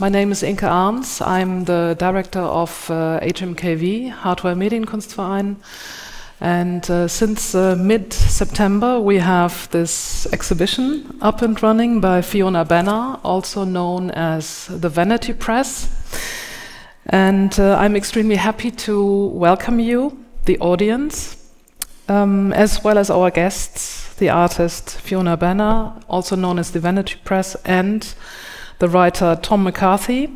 My name is Inke Arns. I'm the director of uh, HMKV, Hartware Medienkunstverein. And uh, since uh, mid September, we have this exhibition up and running by Fiona Banner, also known as the Vanity Press. And uh, I'm extremely happy to welcome you, the audience, um, as well as our guests, the artist Fiona Banner, also known as the Vanity Press, and the writer Tom McCarthy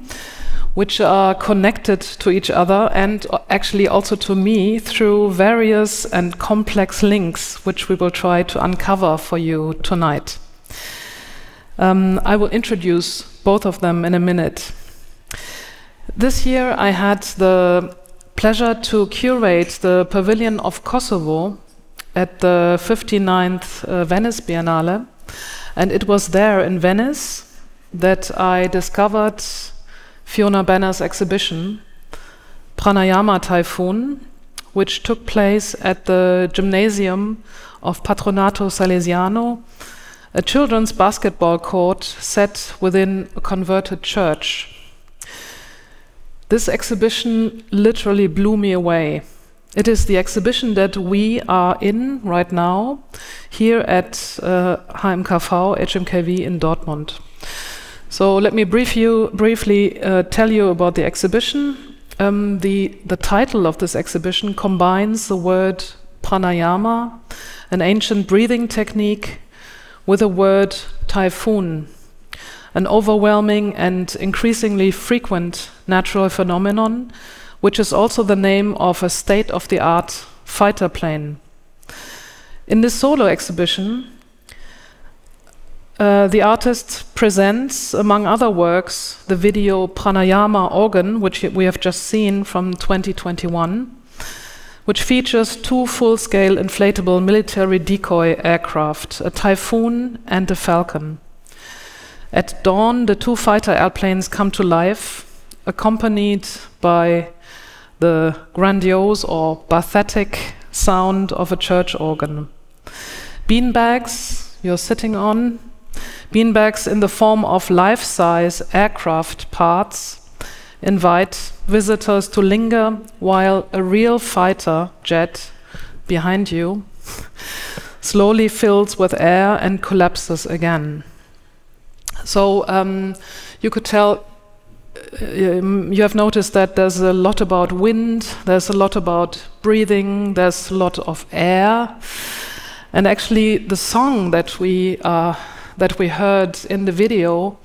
which are connected to each other and actually also to me through various and complex links, which we will try to uncover for you tonight. Um, I will introduce both of them in a minute. This year I had the pleasure to curate the Pavilion of Kosovo at the 59th uh, Venice Biennale, and it was there in Venice that I discovered Fiona Banner's exhibition, Pranayama Typhoon, which took place at the gymnasium of Patronato Salesiano, a children's basketball court set within a converted church. This exhibition literally blew me away. It is the exhibition that we are in right now here at uh, HMKV, HMKV in Dortmund. So let me brief you, briefly uh, tell you about the exhibition. Um, the, the title of this exhibition combines the word pranayama, an ancient breathing technique, with the word typhoon, an overwhelming and increasingly frequent natural phenomenon, which is also the name of a state of the art fighter plane. In this solo exhibition, uh, the artist presents, among other works, the video Pranayama Organ, which we have just seen from 2021, which features two full scale inflatable military decoy aircraft, a Typhoon and a Falcon. At dawn, the two fighter airplanes come to life, accompanied by the grandiose or pathetic sound of a church organ. Beanbags you're sitting on Beanbags in the form of life size aircraft parts invite visitors to linger while a real fighter jet behind you slowly fills with air and collapses again. So um, you could tell, uh, you have noticed that there's a lot about wind, there's a lot about breathing, there's a lot of air. And actually, the song that we are that we heard in the video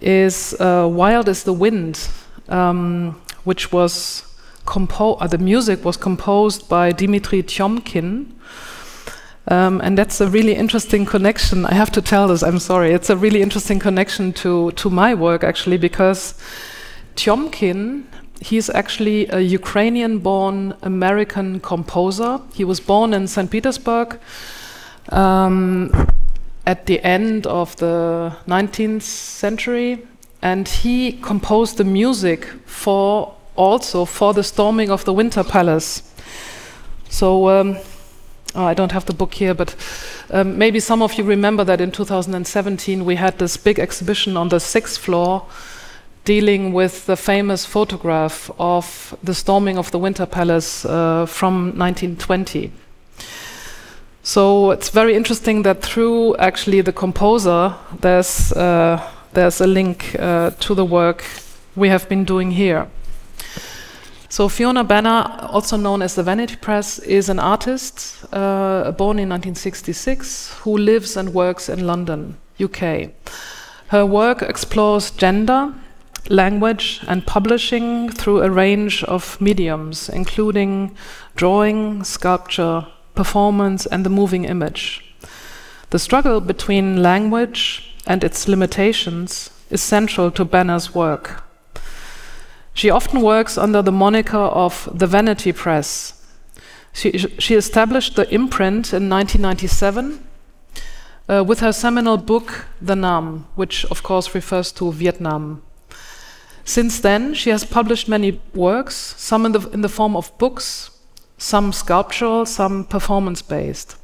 is uh, Wild Is the Wind, um, which was composed, uh, the music was composed by Dimitri Tiomkin. Um, and that's a really interesting connection. I have to tell this, I'm sorry. It's a really interesting connection to, to my work, actually, because Tiomkin, he's actually a Ukrainian born American composer. He was born in St. Petersburg. Um, at the end of the 19th century, and he composed the music for also for the storming of the Winter Palace. So um, oh, I don't have the book here, but um, maybe some of you remember that in 2017 we had this big exhibition on the sixth floor dealing with the famous photograph of the storming of the Winter Palace uh, from 1920. So it's very interesting that through actually the composer, there's, uh, there's a link uh, to the work we have been doing here. So Fiona Banner, also known as the Vanity Press, is an artist uh, born in 1966 who lives and works in London, UK. Her work explores gender, language, and publishing through a range of mediums, including drawing, sculpture, performance, and the moving image. The struggle between language and its limitations is central to Banner's work. She often works under the moniker of the Vanity Press. She, she established the imprint in 1997 uh, with her seminal book, The Nam, which of course refers to Vietnam. Since then, she has published many works, some in the, in the form of books, some sculptural, some performance based.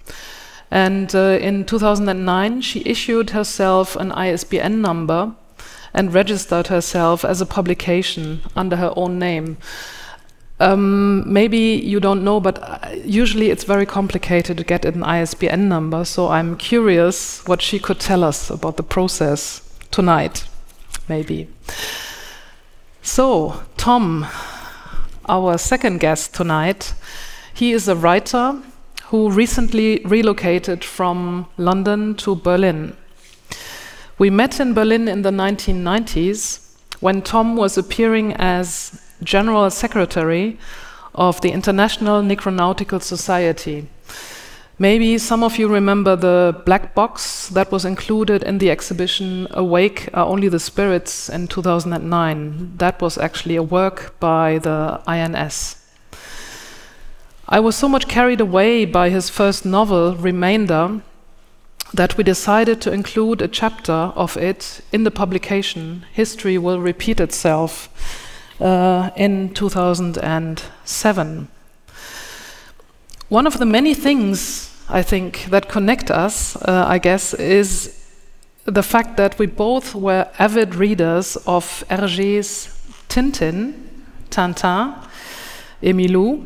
And uh, in 2009, she issued herself an ISBN number and registered herself as a publication under her own name. Um, maybe you don't know, but uh, usually it's very complicated to get an ISBN number, so I'm curious what she could tell us about the process tonight, maybe. So, Tom, our second guest tonight, he is a writer who recently relocated from London to Berlin. We met in Berlin in the 1990s when Tom was appearing as General Secretary of the International Necronautical Society. Maybe some of you remember the black box that was included in the exhibition Awake Are Only the Spirits in 2009. That was actually a work by the INS. I was so much carried away by his first novel, Remainder, that we decided to include a chapter of it in the publication History Will Repeat Itself uh, in 2007. One of the many things I think that connect us, uh, I guess, is the fact that we both were avid readers of Hergé's Tintin, Tintin, Emilou,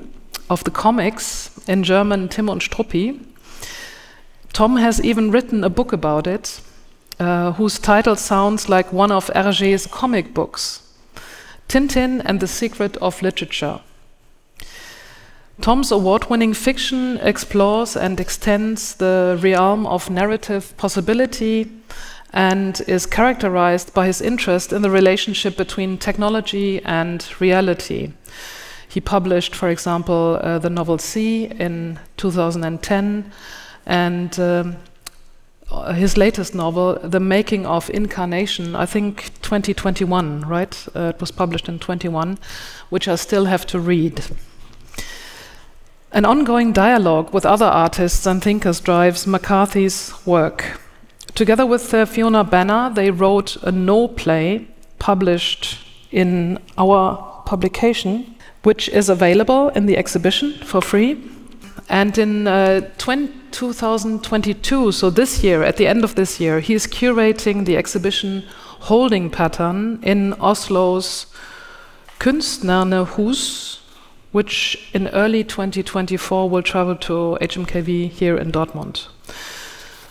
of the comics, in German Tim und Struppi. Tom has even written a book about it, uh, whose title sounds like one of Hergé's comic books. Tintin and the Secret of Literature. Tom's award winning fiction explores and extends the realm of narrative possibility and is characterized by his interest in the relationship between technology and reality. He published, for example, uh, the novel C in 2010 and um, uh, his latest novel, The Making of Incarnation, I think 2021, right? Uh, it was published in 21, which I still have to read. An ongoing dialogue with other artists and thinkers drives McCarthy's work. Together with uh, Fiona Banner, they wrote a no play published in our publication, which is available in the exhibition for free. And in uh, 2022, so this year, at the end of this year, he is curating the exhibition Holding Pattern in Oslo's Kunstnernes which in early 2024 will travel to HMKV here in Dortmund.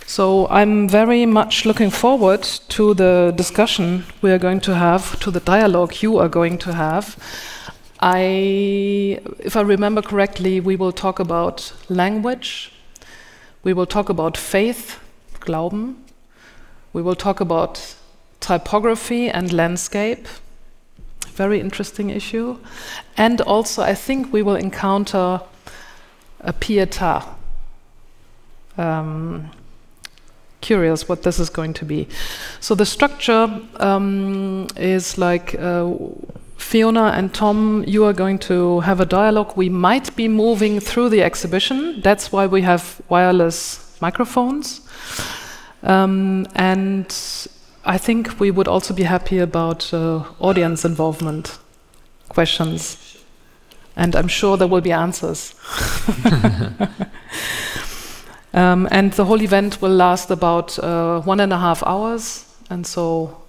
So I'm very much looking forward to the discussion we are going to have, to the dialogue you are going to have. I, if I remember correctly, we will talk about language, we will talk about faith, Glauben, we will talk about typography and landscape, very interesting issue, and also I think we will encounter a pietà. Um, curious what this is going to be. So the structure um, is like uh, Fiona and Tom, you are going to have a dialogue. We might be moving through the exhibition. That's why we have wireless microphones. Um, and I think we would also be happy about uh, audience involvement, questions. And I'm sure there will be answers. um, and the whole event will last about uh, one and a half hours. And so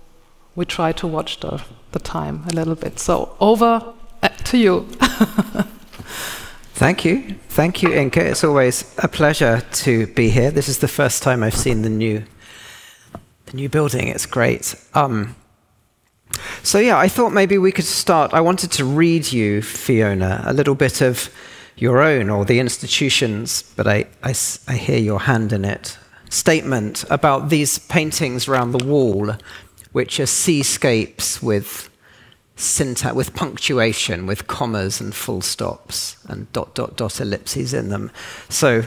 we try to watch the, the time a little bit. So over uh, to you. Thank you. Thank you, Inke. It's always a pleasure to be here. This is the first time I've seen the new the new building. It's great. Um, so yeah, I thought maybe we could start. I wanted to read you, Fiona, a little bit of your own or the institutions, but I, I, I hear your hand in it. Statement about these paintings around the wall which are seascapes with syntax, with punctuation, with commas and full stops and dot, dot, dot ellipses in them. So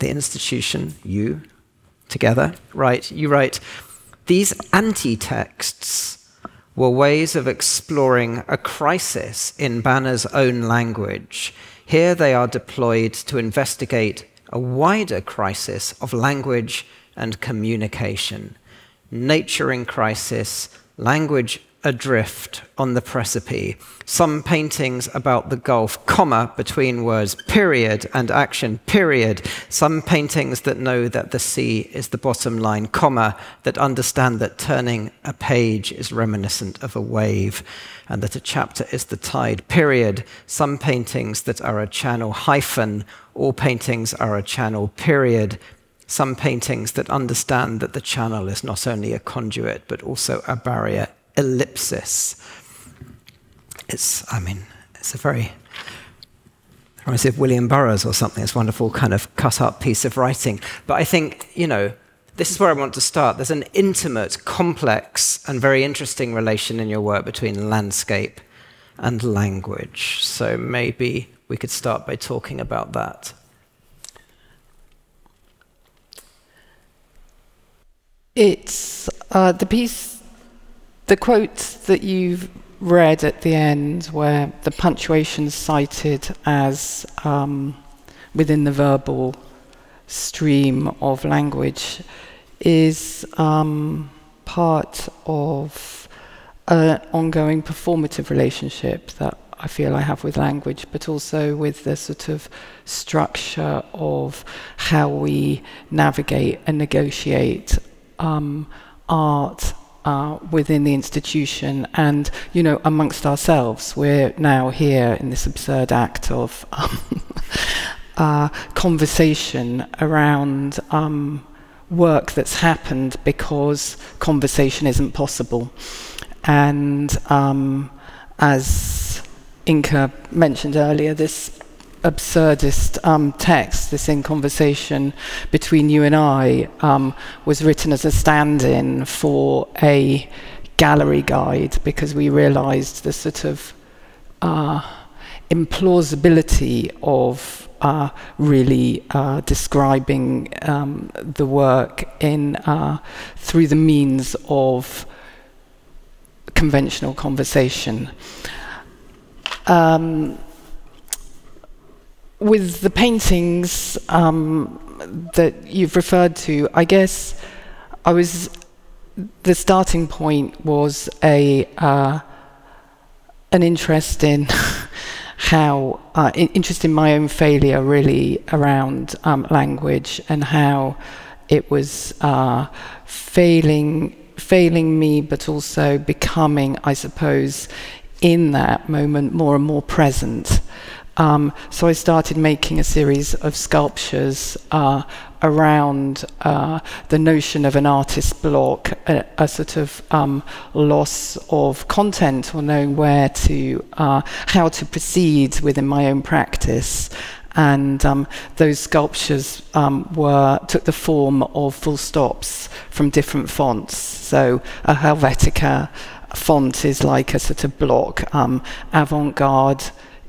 the institution, you, together, right? you write, these anti-texts were ways of exploring a crisis in Banner's own language. Here they are deployed to investigate a wider crisis of language and communication nature in crisis, language adrift on the precipice. Some paintings about the gulf, comma, between words, period, and action, period. Some paintings that know that the sea is the bottom line, comma, that understand that turning a page is reminiscent of a wave and that a chapter is the tide, period. Some paintings that are a channel, hyphen. All paintings are a channel, period some paintings that understand that the channel is not only a conduit but also a barrier ellipsis. It's, I mean, it's a very, reminds me of William Burroughs or something. It's a wonderful kind of cut up piece of writing. But I think, you know, this is where I want to start. There's an intimate, complex, and very interesting relation in your work between landscape and language. So maybe we could start by talking about that. It's uh, the piece, the quote that you've read at the end, where the punctuation is cited as um, within the verbal stream of language, is um, part of an ongoing performative relationship that I feel I have with language, but also with the sort of structure of how we navigate and negotiate um, art uh, within the institution and, you know, amongst ourselves. We're now here in this absurd act of um, uh, conversation around um, work that's happened because conversation isn't possible. And um, as Inke mentioned earlier, this absurdist um, text, this in conversation between you and I, um, was written as a stand in for a gallery guide because we realized the sort of uh, implausibility of uh, really uh, describing um, the work in uh, through the means of conventional conversation. Um, with the paintings um, that you've referred to, I guess I was the starting point was a uh, an interest in how uh, interest in my own failure really around um, language and how it was uh, failing failing me, but also becoming, I suppose, in that moment more and more present. Um, so I started making a series of sculptures uh, around uh, the notion of an artist block, a, a sort of um, loss of content or knowing where to, uh, how to proceed within my own practice. And um, those sculptures um, were took the form of full stops from different fonts. So a Helvetica font is like a sort of block, um, avant-garde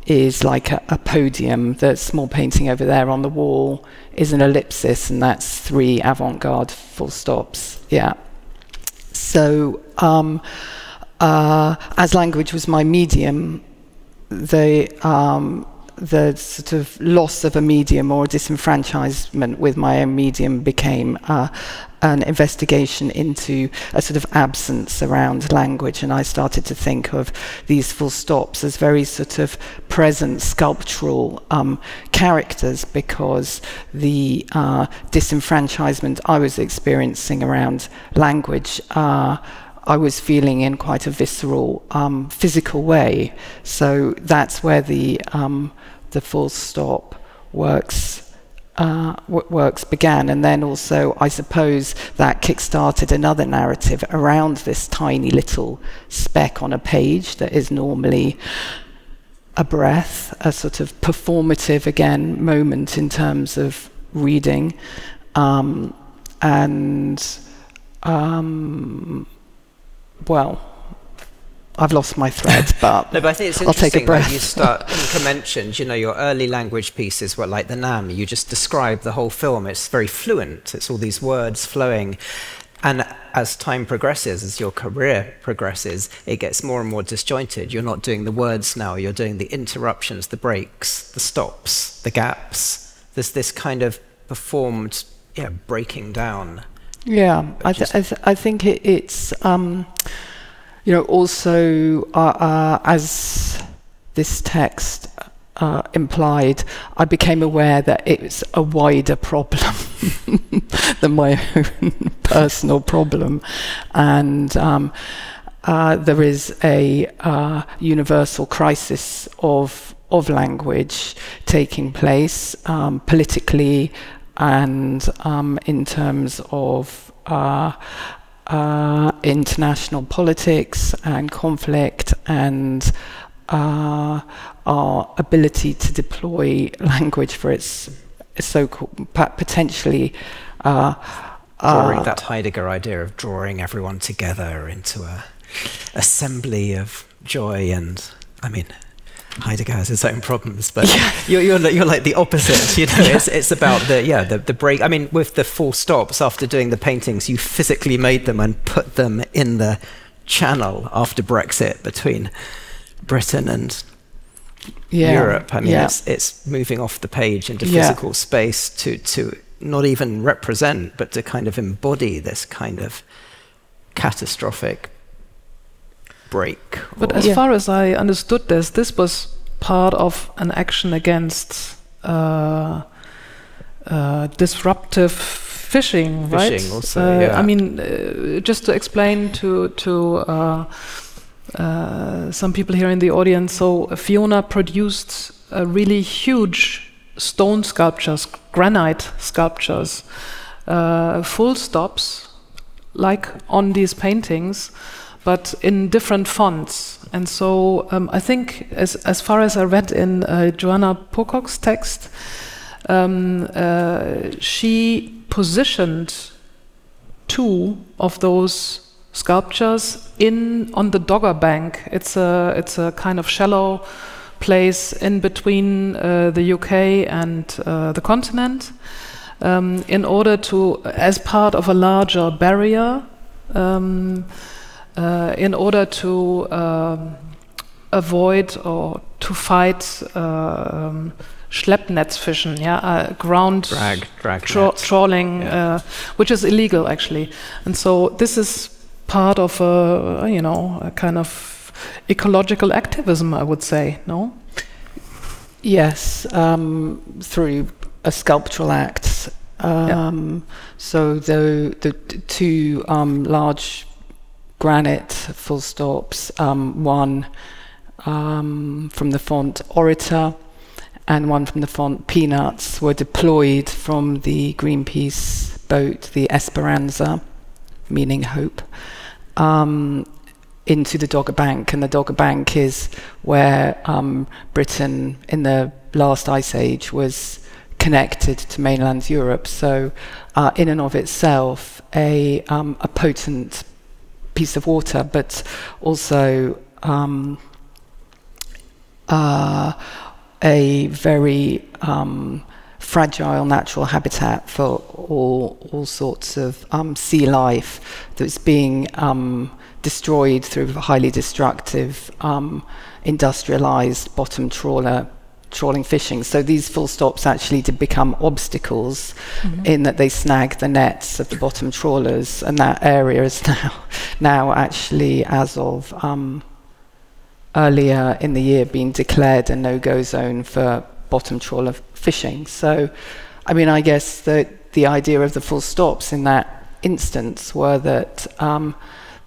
is like a, a, podium. The small painting over there on the wall is an ellipsis, and that's three avant garde full stops. Yeah. So, um, uh, as language was my medium, the um, the sort of loss of a medium or disenfranchisement with my own medium became uh, an investigation into a sort of absence around language. And I started to think of these full stops as very sort of present sculptural um, characters because the uh, disenfranchisement I was experiencing around language. Uh, I was feeling in quite a visceral, um, physical way. So that's where the um, the full stop works. Uh, works began, and then also, I suppose, that kick-started another narrative around this tiny little speck on a page that is normally a breath, a sort of performative, again, moment in terms of reading. Um, and um, well, I've lost my thread, but no, but I think it's interesting that you start. Inke mentioned, you know, your early language pieces were like the Nam. You just describe the whole film. It's very fluent. It's all these words flowing, and as time progresses, as your career progresses, it gets more and more disjointed. You're not doing the words now. You're doing the interruptions, the breaks, the stops, the gaps. There's this kind of performed, yeah, breaking down yeah, I, th I, th I, think it, it's. Um, you know, also uh, uh, as this text uh, implied, I became aware that it's a wider problem than my own personal problem, and um, uh, there is a uh, universal crisis of of language taking place um, politically and um, in terms of uh, international politics and conflict and uh, our ability to deploy language for its so-called potentially uh, drawing uh, that Heidegger idea of drawing everyone together into a assembly of joy and I mean Heidegger has his own problems, but yeah. you're, you're, you're like the opposite. You know, yeah. it's, it's about the yeah the, the break. I mean, with the full stops after doing the paintings, you physically made them and put them in the channel after Brexit between Britain and yeah. Europe. I mean, it's it's moving off the page into physical space to to not even represent, but to kind of embody this kind of catastrophic break. But as yeah. far as I understood this, this was part of an action against uh, uh, disruptive fishing, right? Fishing also, uh, yeah. I mean, uh, just to explain to to uh, uh, some people here in the audience, so Fiona produced really huge stone sculptures, granite sculptures, full stops, like on these paintings but in different fonts. And so um, I think, as, as far as I read in uh, Joanna Pocock's text, um, uh, she positioned two of those sculptures in on the Dogger Bank. It's a it's a kind of shallow place in between uh, the UK and uh, the continent, um, in order to, as part of a larger barrier. Um, uh, in order to um, avoid or to fight um, Schleppnetzfischen, yeah, uh, ground drag, drag tra trawling, yeah. uh, which is illegal actually. And so this is part of a, you know, a kind of ecological activism, I would say, no? Yes, um, through a sculptural act. Um, yeah. So the the two um, large granite full stops, um, one um, from the font Orator and one from the font Peanuts were deployed from the Greenpeace boat, the Esperanza, meaning hope, um, into the Dogger Bank. And the Dogger Bank is where um, Britain in the last ice age was connected to mainland Europe. So, uh, in and of itself, a, um, a potent piece of water, but also um, uh, a very um, fragile natural habitat for all, all sorts of um, sea life that's being um, destroyed through highly destructive um, industrialized bottom trawler trawling fishing. So these full stops actually did become obstacles mm-hmm. in that they snag the nets of the bottom trawlers, and that area is now now actually as of um, earlier in the year being declared a no-go zone for bottom trawler fishing. So, I mean, I guess that the idea of the full stops in that instance were that. Um,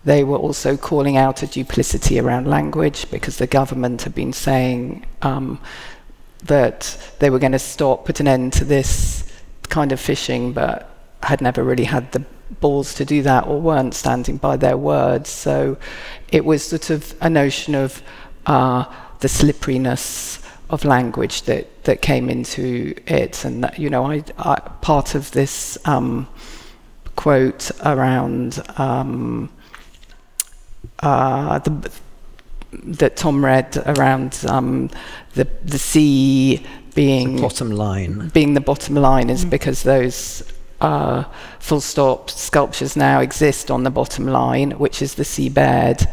they were also calling out a duplicity around language because the government had been saying um, that they were going to stop, put an end to this kind of fishing, but had never really had the balls to do that or weren't standing by their words. So it was sort of a notion of uh, the slipperiness of language that, that came into it. And, that, you know, I, I, part of this um, quote around um, uh, the that Tom read around um, the the sea being the bottom line. Being the bottom line is mm. because those uh, full stop sculptures now exist on the bottom line, which is the seabed,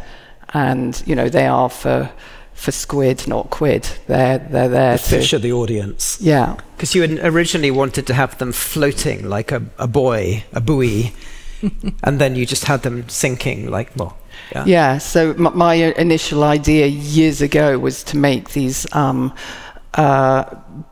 and you know they are for for squid, not quid. They're they're there. The fish are the audience. Yeah, because you originally wanted to have them floating like a, a buoy, a buoy, and then you just had them sinking like well Yeah. yeah so m- my initial idea years ago was to make these um, uh,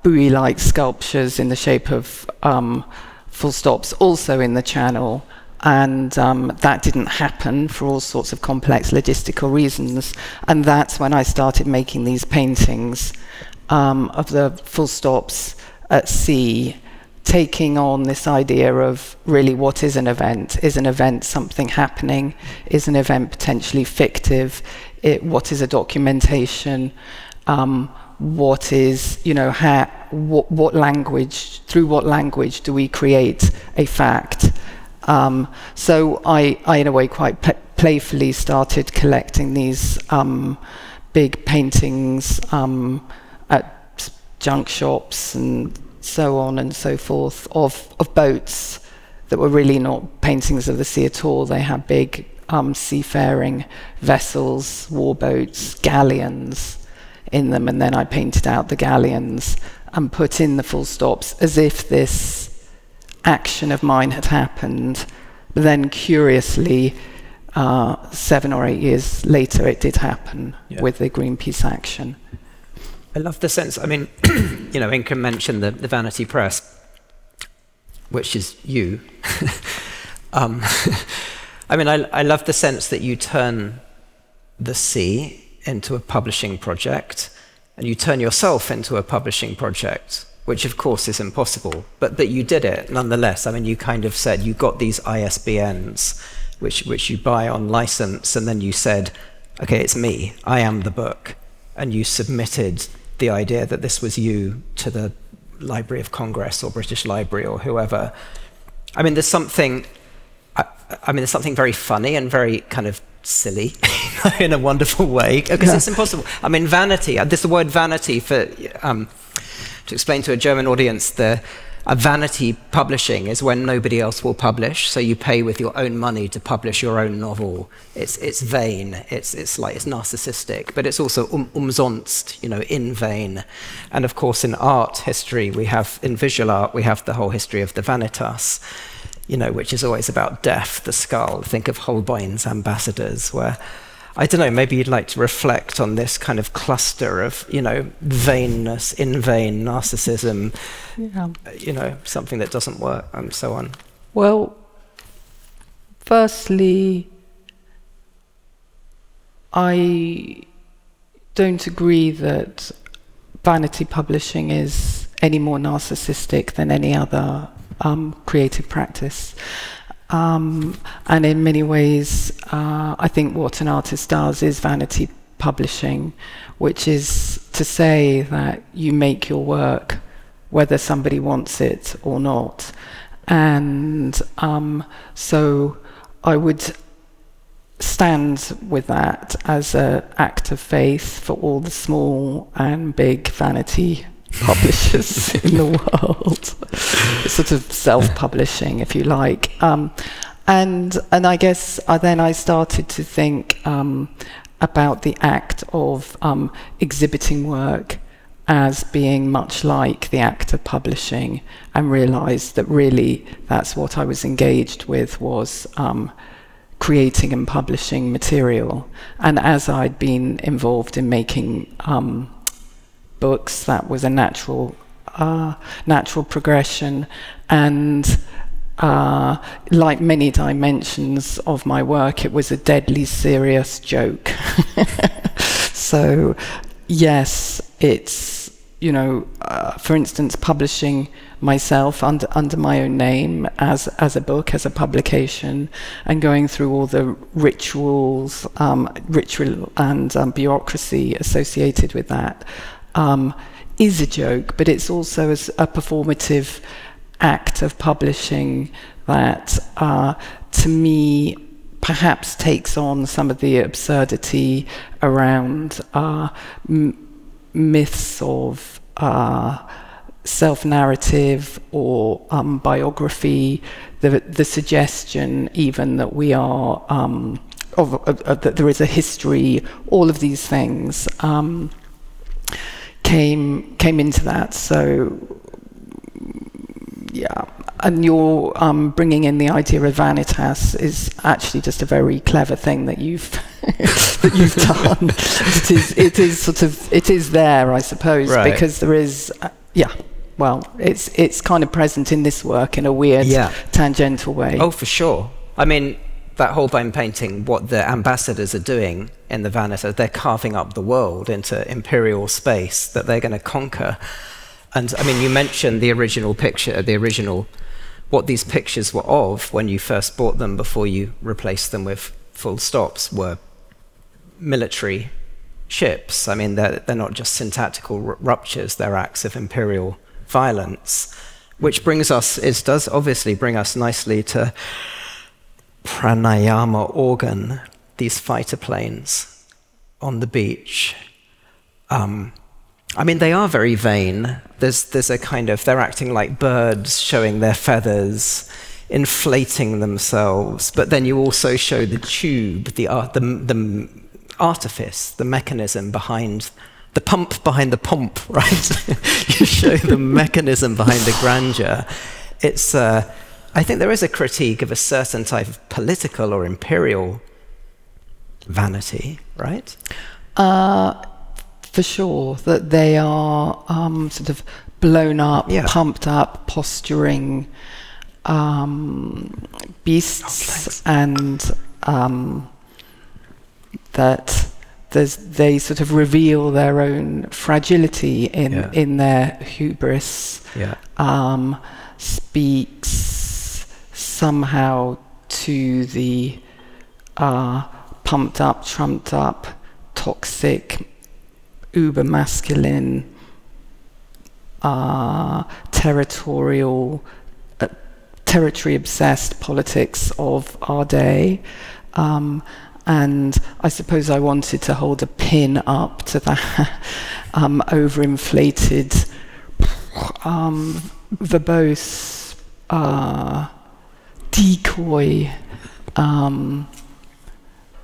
buoy-like sculptures in the shape of um, full stops, also in the channel. And um, that didn't happen for all sorts of complex logistical reasons. And that's when I started making these paintings um, of the full stops at sea taking on this idea of really what is an event? Is an event something happening? Is an event potentially fictive? It, what is a documentation? Um, what is, you know, what, what, language, through what language do we create a fact? Um, so I, I, in a way, quite playfully started collecting these um, big paintings um, at junk shops and so on and so forth, of, of boats that were really not paintings of the sea at all. They had big um, seafaring vessels, warboats, galleons in them, and then I painted out the galleons and put in the full stops as if this action of mine had happened. But then, curiously, uh, seven or eight years later, it did happen yeah. with the Greenpeace action. I love the sense. I mean, you know, Inke mentioned the, the Vanity Press, which is you. um, I mean, I, I love the sense that you turn the sea into a publishing project, and you turn yourself into a publishing project, which of course is impossible, but that you did it nonetheless. I mean, you kind of said you got these ISBNs, which which you buy on license, and then you said, okay, it's me. I am the book, and you submitted the idea that this was you to the Library of Congress or British Library or whoever. I mean, there's something. I, I mean, there's something very funny and very kind of silly in a wonderful way because yeah. it's impossible. I mean, vanity. Uh, this the word vanity for um, to explain to a German audience the a vanity publishing is when nobody else will publish, so you pay with your own money to publish your own novel. It's, it's vain, it's, it's like it's narcissistic, but it's also um, umsonst, you know, in vain. And of course, in art history, we have, in visual art, we have the whole history of the vanitas, you know, which is always about death, the skull. Think of Holbein's ambassadors, where I don't know, maybe you'd like to reflect on this kind of cluster of, you know, vainness, in vain, narcissism, yeah. you know, something that doesn't work, and so on. Well, firstly, I don't agree that vanity publishing is any more narcissistic than any other um, creative practice. Um, and in many ways, uh, I think what an artist does is vanity publishing, which is to say that you make your work whether somebody wants it or not. And um, so I would stand with that as an act of faith for all the small and big vanity publishers in the world, sort of self-publishing, if you like. Um, and and I guess uh, then I started to think um, about the act of um, exhibiting work as being much like the act of publishing, and realised that really that's what I was engaged with was um, creating and publishing material. And as I'd been involved in making um, books. That was a natural, uh, natural progression, and uh, like many dimensions of my work, it was a deadly serious joke. so, yes, it's you know, uh, for instance, publishing myself under under my own name as as a book, as a publication, and going through all the rituals, um, ritual and um, bureaucracy associated with that um, is a joke, but it's also a performative act of publishing that, uh, to me, perhaps takes on some of the absurdity around uh, myths of uh, self narrative or um, biography, the, the suggestion even that we are, um, of, that there is a history, all of these things. Um, came came into that. So yeah, and your um, bringing in the idea of vanitas is actually just a very clever thing that you've that you've done. it is it is sort of it is there, I suppose, Right. because there is uh, yeah. Well, it's it's kind of present in this work in a weird Yeah. tangential way. Oh, for sure. I mean, that Holbein painting, what the ambassadors are doing in the Vanitas, they're carving up the world into imperial space that they're going to conquer. And I mean, you mentioned the original picture, the original, what these pictures were of when you first bought them before you replaced them with full stops were military ships. I mean, they're, they're not just syntactical ruptures, they're acts of imperial violence. Which brings us, it does obviously bring us nicely to pranayama organ, these fighter planes on the beach. Um, I mean, they are very vain. There's, there's a kind of, they're acting like birds, showing their feathers, inflating themselves. But then you also show the tube, the, the, the artifice, the mechanism behind the pump behind the pump, right? you show the mechanism behind the grandeur. It's, uh, I think there is a critique of a certain type of political or imperial vanity, right? Uh, for sure, that they are um, sort of blown up, Yeah. pumped up, posturing um, beasts, and um, that there's, they sort of reveal their own fragility in Yeah. in their hubris. Yeah. Um, speaks somehow to the uh, pumped up, trumped up, toxic, uber masculine, uh, territorial, uh, territory obsessed politics of our day. Um, and I suppose I wanted to hold a pin up to that um, overinflated, um, verbose, uh, decoy, um,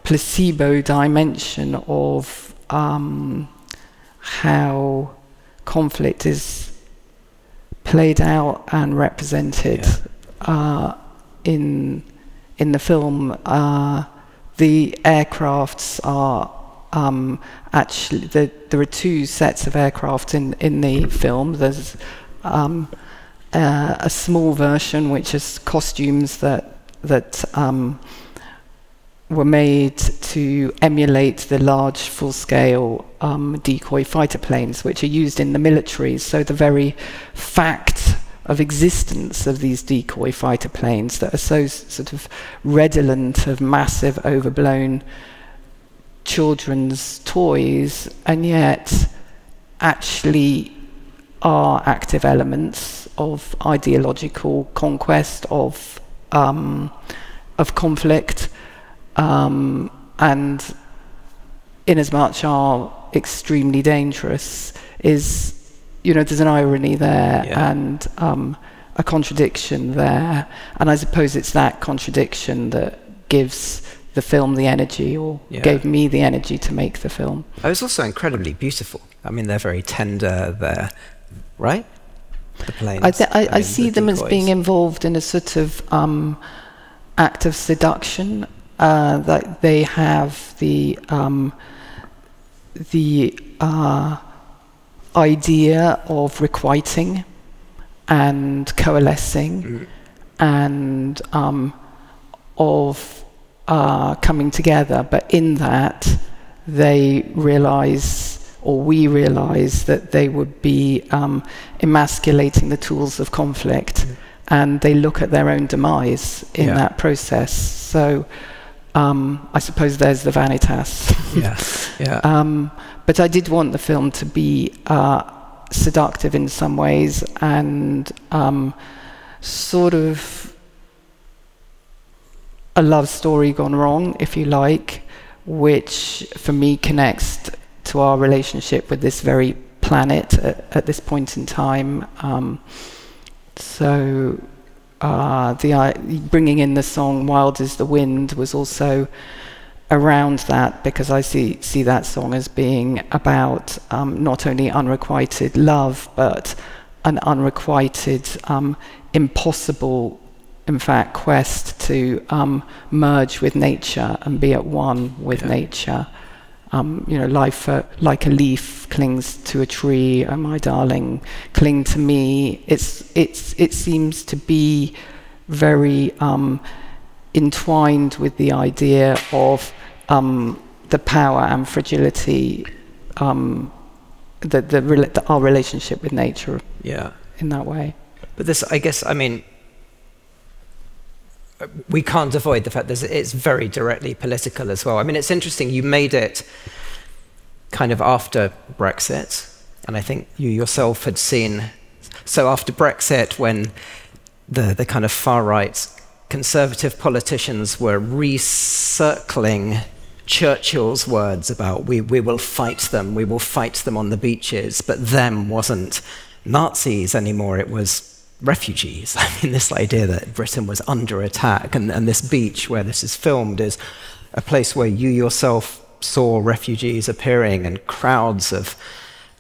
placebo dimension of um, how conflict is played out and represented Yeah. uh, in in the film. Uh, the aircrafts are um, actually the, there are two sets of aircraft in in the film. There's um, uh, a small version which is costumes that that um, were made to emulate the large full-scale um, decoy fighter planes which are used in the militaries. So the very fact of existence of these decoy fighter planes that are so sort of redolent of massive overblown children's toys and yet actually are active elements of ideological conquest of um, of conflict um, and inasmuch are extremely dangerous is you know there's an irony there Yeah. and um, a contradiction there and I suppose it's that contradiction that gives the film the energy or Yeah. gave me the energy to make the film It was also incredibly beautiful. I mean, they're very tender. They're right. The planes. I, th- I, I mean, see the them as being involved in a sort of um, act of seduction. Uh, that they have the um, the uh, idea of requiting and coalescing Mm. and um, of uh, coming together, but in that they realize, or we realize, that they would be um, emasculating the tools of conflict, and they look at their own demise in Yeah. that process. So. Um, I suppose there's the vanitas. Yeah. Yeah. Um, but I did want the film to be uh, seductive in some ways and um, sort of a love story gone wrong, if you like, which for me connects to our relationship with this very planet at, at this point in time. Um, so uh, the uh, bringing in the song "Wild Is the Wind" was also around that because I see see that song as being about um, not only unrequited love but an unrequited, um, impossible, in fact, quest to um, merge with nature and be at one with yeah. nature. Um, you know, life uh, like a leaf clings to a tree. Oh, my darling, cling to me. It's it's it seems to be very um, entwined with the idea of um, the power and fragility, um, the, the, the, our relationship with nature. Yeah. In that way. But this, I guess, I mean, we can't avoid the fact that it's very directly political as well. I mean, it's interesting. You made it kind of after Brexit, and I think you yourself had seen. So after Brexit, when the, the kind of far right conservative politicians were recircling Churchill's words about we, we will fight them, we will fight them on the beaches, but them wasn't Nazis anymore, it was refugees. I mean, this idea that Britain was under attack, and, and this beach where this is filmed is a place where you yourself saw refugees appearing and crowds of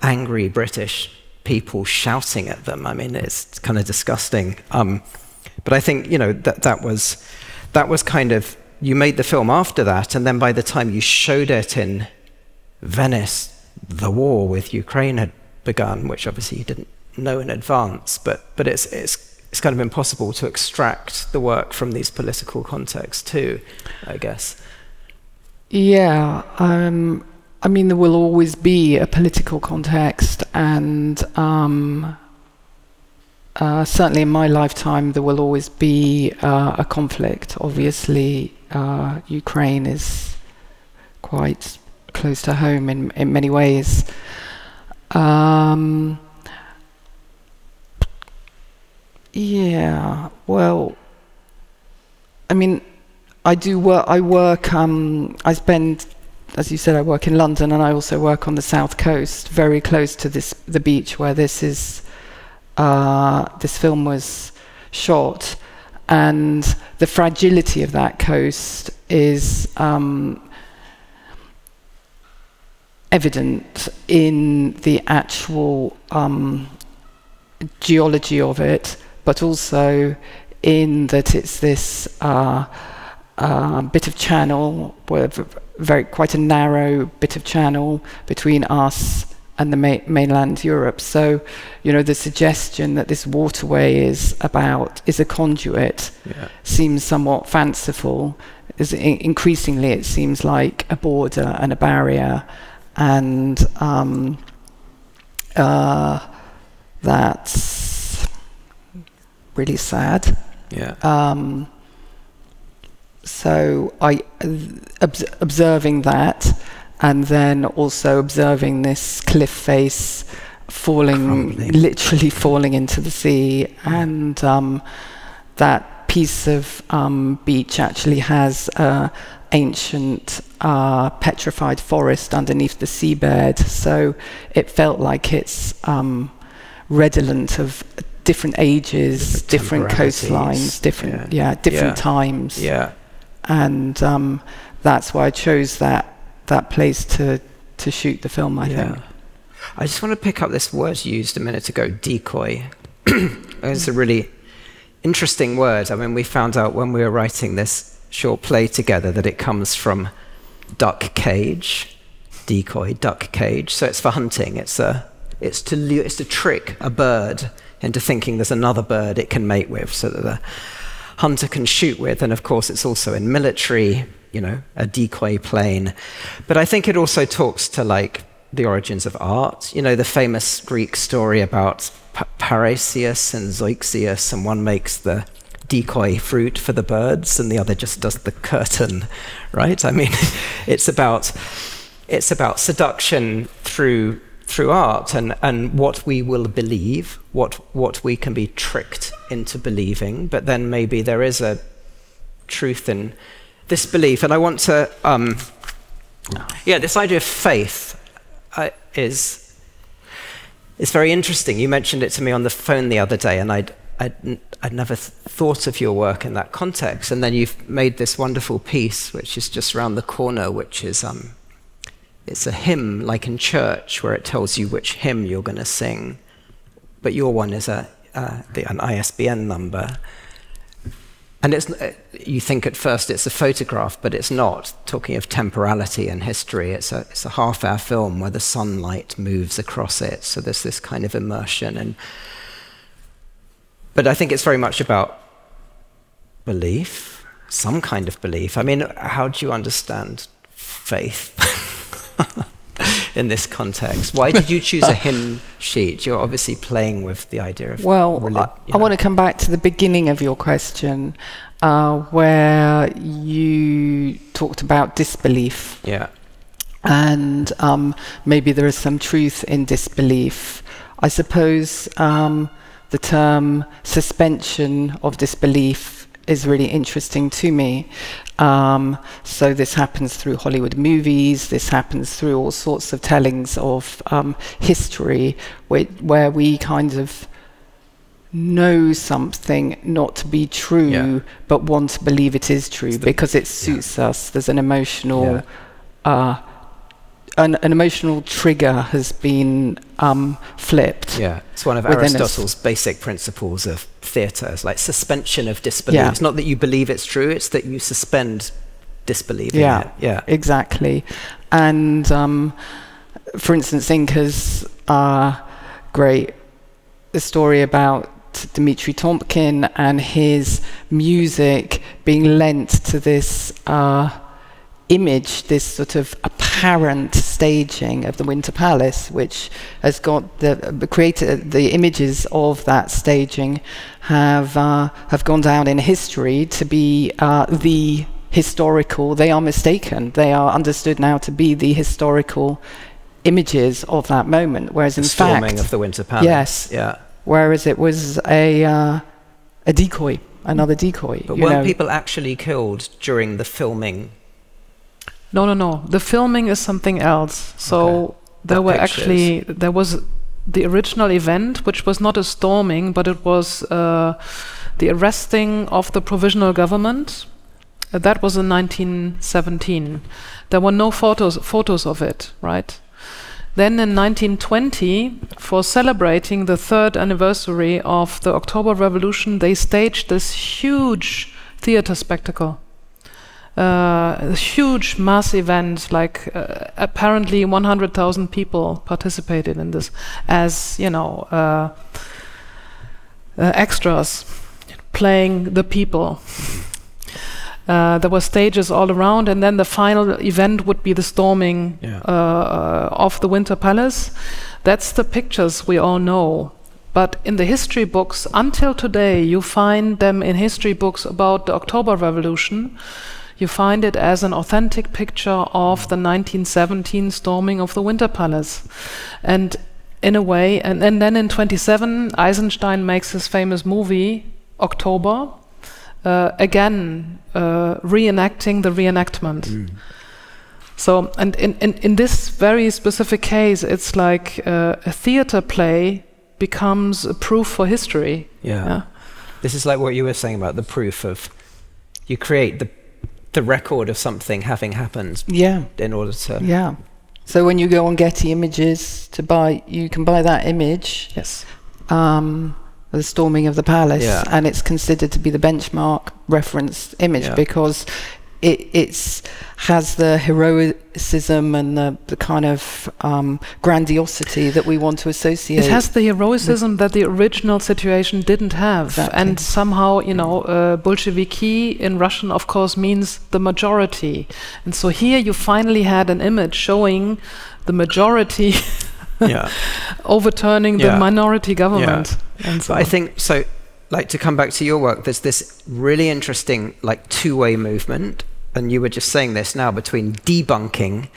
angry British people shouting at them. I mean, it's kind of disgusting. Um, but I think, you know, that, that, was, that was kind of, you made the film after that, and then by the time you showed it in Venice, the war with Ukraine had begun, which obviously you didn't know in advance, but, but it's, it's, it's kind of impossible to extract the work from these political contexts too, I guess. Yeah, um, I mean, there will always be a political context, and um, uh, certainly in my lifetime, there will always be uh, a conflict. Obviously, uh, Ukraine is quite close to home in, in many ways. Um, yeah, well, I mean, I do work. I work. Um, I spend, as you said, I work in London, and I also work on the south coast, very close to this the beach where this is. Uh, this film was shot, and the fragility of that coast is um, evident in the actual um, geology of it, but also in that it's this. Uh, uh, bit of channel, very quite a narrow bit of channel between us and the ma- mainland Europe. So, you know, the suggestion that this waterway is about is a conduit yeah. seems somewhat fanciful. Is in- increasingly, it seems like a border and a barrier, and um, uh, that's really sad. Yeah. Um, so I observing that, and then also observing this cliff face falling, Crumbling. literally falling into the sea, and um, that piece of um, beach actually has a ancient uh, petrified forest underneath the seabed. So it felt like it's um, redolent of different ages, different, different coastlines, different yeah, yeah different yeah. times. Yeah and um, that's why I chose that that place to to shoot the film. I yeah. think. I just want to pick up this word you used a minute ago, decoy. it's a really interesting word. I mean, we found out when we were writing this short play together that it comes from duck cage, decoy, duck cage. So it's for hunting. It's a it's to it's to trick a bird into thinking there's another bird it can mate with, so that the hunter can shoot with. And of course, it's also in military, you know, a decoy plane. But I think it also talks to like the origins of art. You know, the famous Greek story about P- Parrhasius and Zeuxis, and one makes the decoy fruit for the birds and the other just does the curtain, right? I mean, it's about it's about seduction through through art and, and what we will believe, what, what we can be tricked into believing, but then maybe there is a truth in this belief. And I want to, um, yeah, this idea of faith uh, is, is very interesting. You mentioned it to me on the phone the other day, and I'd, I'd, I'd never th- thought of your work in that context. And then you've made this wonderful piece, which is just around the corner, which is um, it's a hymn like in church where it tells you which hymn you're going to sing but your one is a uh, the, an ISBN number. And it's, uh, you think at first it's a photograph, but it's not. Talking of temporality and history, it's a, it's a half hour film where the sunlight moves across it. So there's this kind of immersion. And, but I think it's very much about belief, some kind of belief. I mean, how do you understand faith? in this context? Why did you choose a hymn sheet? You're obviously playing with the idea of. Well, I, I want to come back to the beginning of your question, uh, where you talked about disbelief. Yeah. And um, maybe there is some truth in disbelief. I suppose um, the term suspension of disbelief is really interesting to me. Um, so this happens through Hollywood movies. This happens through all sorts of tellings of um, history, where, where, we kind of know something not to be true, yeah. but want to believe it is true because it suits yeah. us. There's an emotional. Yeah. Uh, an, an, emotional trigger has been um, flipped. Yeah, it's one of Aristotle's basic principles of theatre. It's like suspension of disbelief. Yeah. It's not that you believe it's true; it's that you suspend disbelieving yeah, it. Yeah, exactly. And um, for instance, Inke's uh, great the story about Dmitri Tiomkin and his music being lent to this. Uh, image this sort of apparent staging of the Winter Palace, which has got the created the images of that staging have uh, have gone down in history to be uh, the historical. They are mistaken. They are understood now to be the historical images of that moment. Whereas the in storming fact, of the Winter Palace. Yes. Yeah. Whereas it was a uh, a decoy, another decoy. But weren't know. people actually killed during the filming no, no, no. The filming is something else. So okay. there the were pictures. actually there was the original event, which was not a storming, but it was uh, the arresting of the provisional government. Uh, that was in 1917. There were no photos photos of it, right? Then in 1920, for celebrating the third anniversary of the October Revolution, they staged this huge theater spectacle uh, a huge mass event, like uh, apparently 100,000 people participated in this as, you know, uh, uh extras playing the people. Uh, there were stages all around, and then the final event would be the storming yeah. Uh, of the Winter Palace. That's the pictures we all know. But in the history books, until today, you find them in history books about the October Revolution you find it as an authentic picture of the 1917 storming of the Winter Palace. And in a way, and, and then in 27, Eisenstein makes his famous movie, October, uh, again uh, reenacting the reenactment. Mm. So, and in, in, in this very specific case, it's like uh, a theater play becomes a proof for history. Yeah. yeah. This is like what you were saying about the proof of you create the the record of something having happened. Yeah. In order to. Yeah. So when you go on Getty Images to buy, you can buy that image. Yes. Um, the storming of the palace, yeah. and it's considered to be the benchmark reference image yeah. because it it's has the heroism and the, the kind of um, grandiosity that we want to associate. It has the heroism that the original situation didn't have, exactly. and somehow you know uh, Bolsheviki in Russian, of course, means the majority, and so here you finally had an image showing the majority. yeah. overturning yeah. the minority government. Yeah. And so I think so like to come back to your work there's this really interesting like two-way movement and you were just saying this now, between debunking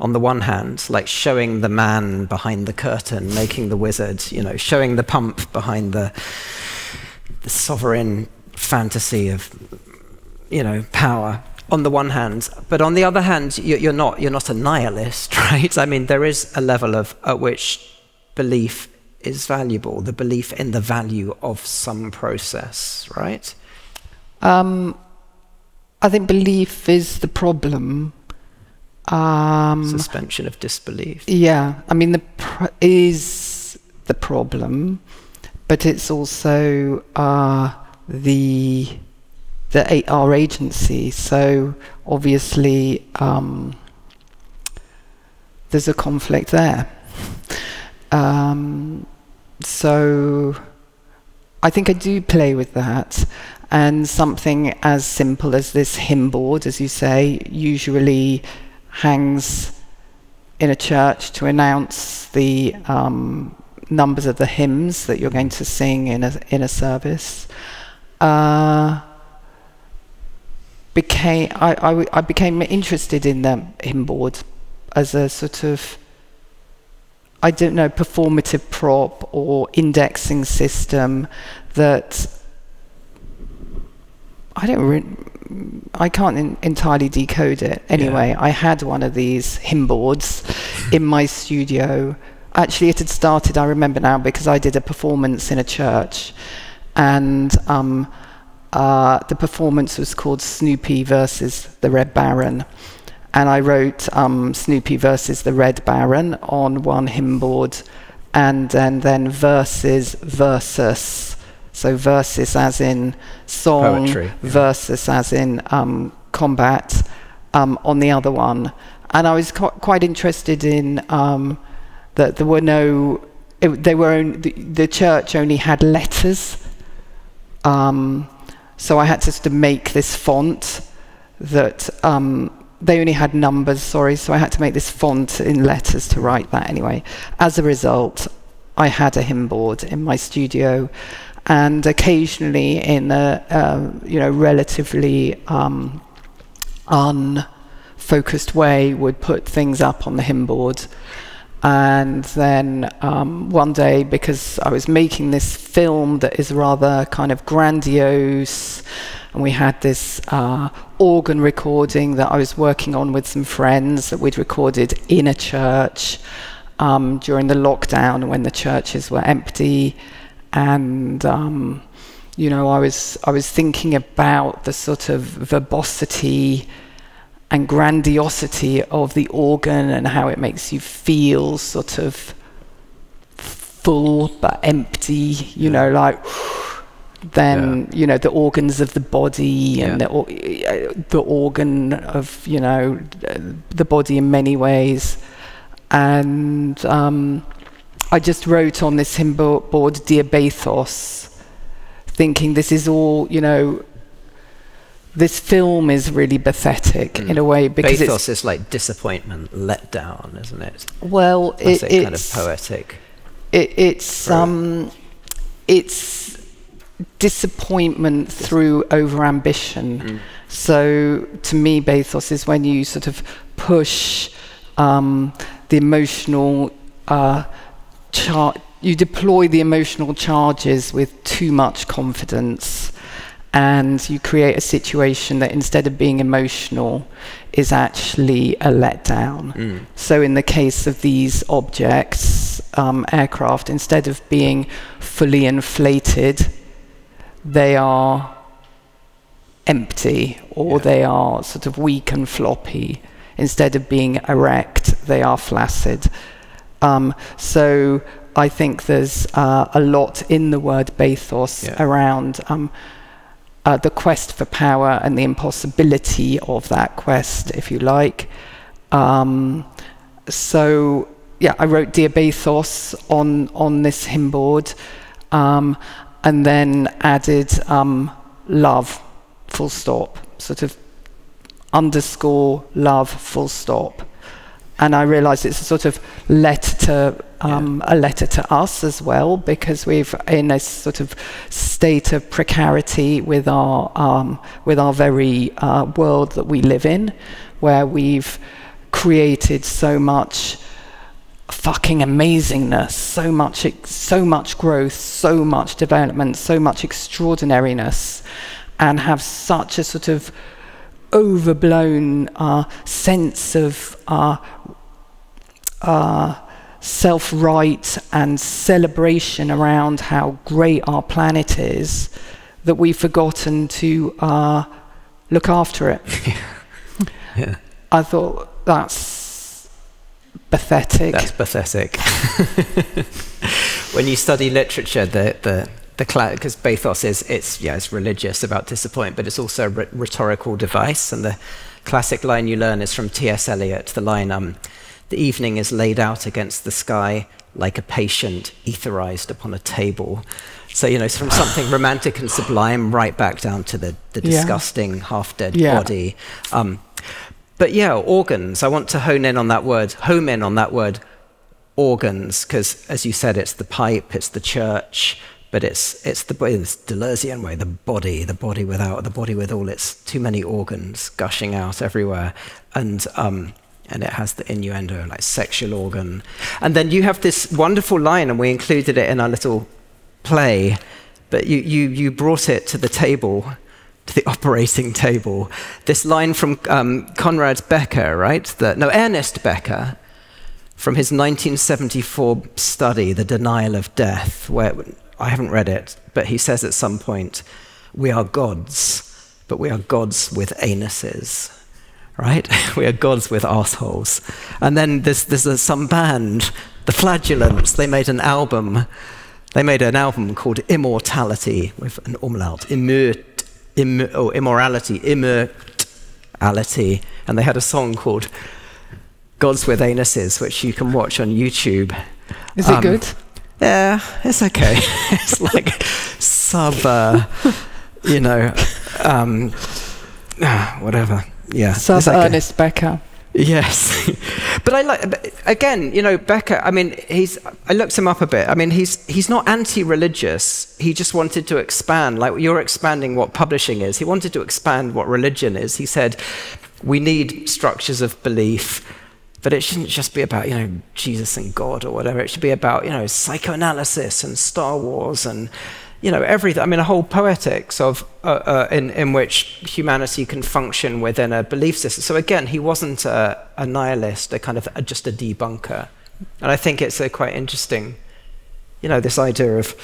on the one hand, like showing the man behind the curtain, making the wizard, you know, showing the pump behind the, the sovereign fantasy of, you know, power on the one hand, but on the other hand, you're not you're not a nihilist, right? I mean, there is a level of at which belief is valuable, the belief in the value of some process, right? Um, I think belief is the problem. Um, Suspension of disbelief. Yeah, I mean, the pr- is the problem. but it's also uh, the the our agency. So obviously, um, there's a conflict there. Um, so I think I do play with that. And something as simple as this hymn board, as you say, usually hangs in a church to announce the um, numbers of the hymns that you're going to sing in a, in a service. Uh, became I, I, I became interested in the hymn board as a sort of I don't know performative prop or indexing system that I don't re- I can't in, entirely decode it. Anyway, yeah. I had one of these hymn boards in my studio. Actually, it had started. I remember now because I did a performance in a church, and um, uh, the performance was called Snoopy versus the Red Baron. And I wrote um, Snoopy versus the Red Baron on one hymn board, and then, then versus versus so versus as in song, Poetry, versus as in um, combat um, on the other one. And I was qu- quite interested in um, that there were no, it, they were only, the, the, church only had letters. Um, so I had to sort of make this font that um, they only had numbers, sorry, so I had to make this font in letters to write that anyway. As a result, I had a hymn board in my studio and occasionally in a uh, you know relatively um, unfocused way would put things up on the hymn board. And then um, one day, because I was making this film that is rather kind of grandiose, and we had this uh, organ recording that I was working on with some friends that we'd recorded in a church um, during the lockdown when the churches were empty and um, you know, I was I was thinking about the sort of verbosity and grandiosity of the organ and how it makes you feel sort of full but empty. You know, like then yeah. you know the organs of the body and yeah. the the organ of you know the body in many ways, and. Um, I just wrote on this hymn board, Dear Bathos, thinking this is all, you know, this film is really pathetic mm. in a way because Bathos is like disappointment, let down, isn't it? Well, it, it's kind of poetic. It, it's um, it's disappointment through overambition. Mm. So to me, bathos is when you sort of push um, the emotional. Uh, char- you deploy the emotional charges with too much confidence and you create a situation that instead of being emotional is actually a letdown. Mm. So, in the case of these objects, um, aircraft, instead of being fully inflated, they are empty or yeah. they are sort of weak and floppy. Instead of being erect, they are flaccid. Um, so I think there's uh, a lot in the word bathos yeah. around um, uh, the quest for power and the impossibility of that quest, if you like. Um, so yeah, I wrote Dear Bathos on on this hymn board, um, and then added um, love, full stop, sort of underscore love, full stop and I realise it's a sort of letter to um, yeah. a letter to us as well because we've in a sort of state of precarity with our um, with our very uh, world that we live in, where we've created so much fucking amazingness, so much so much growth, so much development, so much extraordinariness, and have such a sort of overblown uh, sense of uh, uh, self right and celebration around how great our planet is that we've forgotten to uh, look after it. yeah. I thought that's pathetic. That's pathetic. when you study literature, the, the because bathos is it's yeah it's religious about disappointment, but it's also a rhetorical device. And the classic line you learn is from T.S. Eliot. The line, um, "The evening is laid out against the sky like a patient etherized upon a table." So you know, it's from something romantic and sublime right back down to the, the yeah. disgusting half-dead yeah. body. Um, but yeah, organs. I want to hone in on that word, home in on that word, organs, because as you said, it's the pipe, it's the church, but it's it's the it's Deleuzean way, the body, the body without the body with all its too many organs gushing out everywhere, and um, and it has the innuendo like sexual organ, and then you have this wonderful line, and we included it in our little play, but you you you brought it to the table. To the operating table. This line from um, Conrad Becker, right? The, no, Ernest Becker, from his 1974 study, The Denial of Death, where I haven't read it, but he says at some point, we are gods, but we are gods with anuses, right? we are gods with assholes. And then there's, there's a, some band, the Flagellants, they made an album. They made an album called Immortality with an umlaut, immert, Im, oh, immorality, immortality. And they had a song called Gods with Anuses, which you can watch on YouTube. Is um, it good? Yeah, it's okay. it's like sub, uh, you know, um, whatever. Yeah. Sub okay. Ernest Becker. Yes, but I like again. You know, Becker. I mean, he's. I looked him up a bit. I mean, he's he's not anti-religious. He just wanted to expand. Like you're expanding what publishing is. He wanted to expand what religion is. He said, we need structures of belief but it shouldn't just be about, you know, Jesus and God or whatever. It should be about, you know, psychoanalysis and Star Wars and, you know, everything. I mean, a whole poetics of uh, uh, in in which humanity can function within a belief system. So again, he wasn't a, a nihilist, a kind of a, just a debunker. And I think it's a quite interesting, you know, this idea of.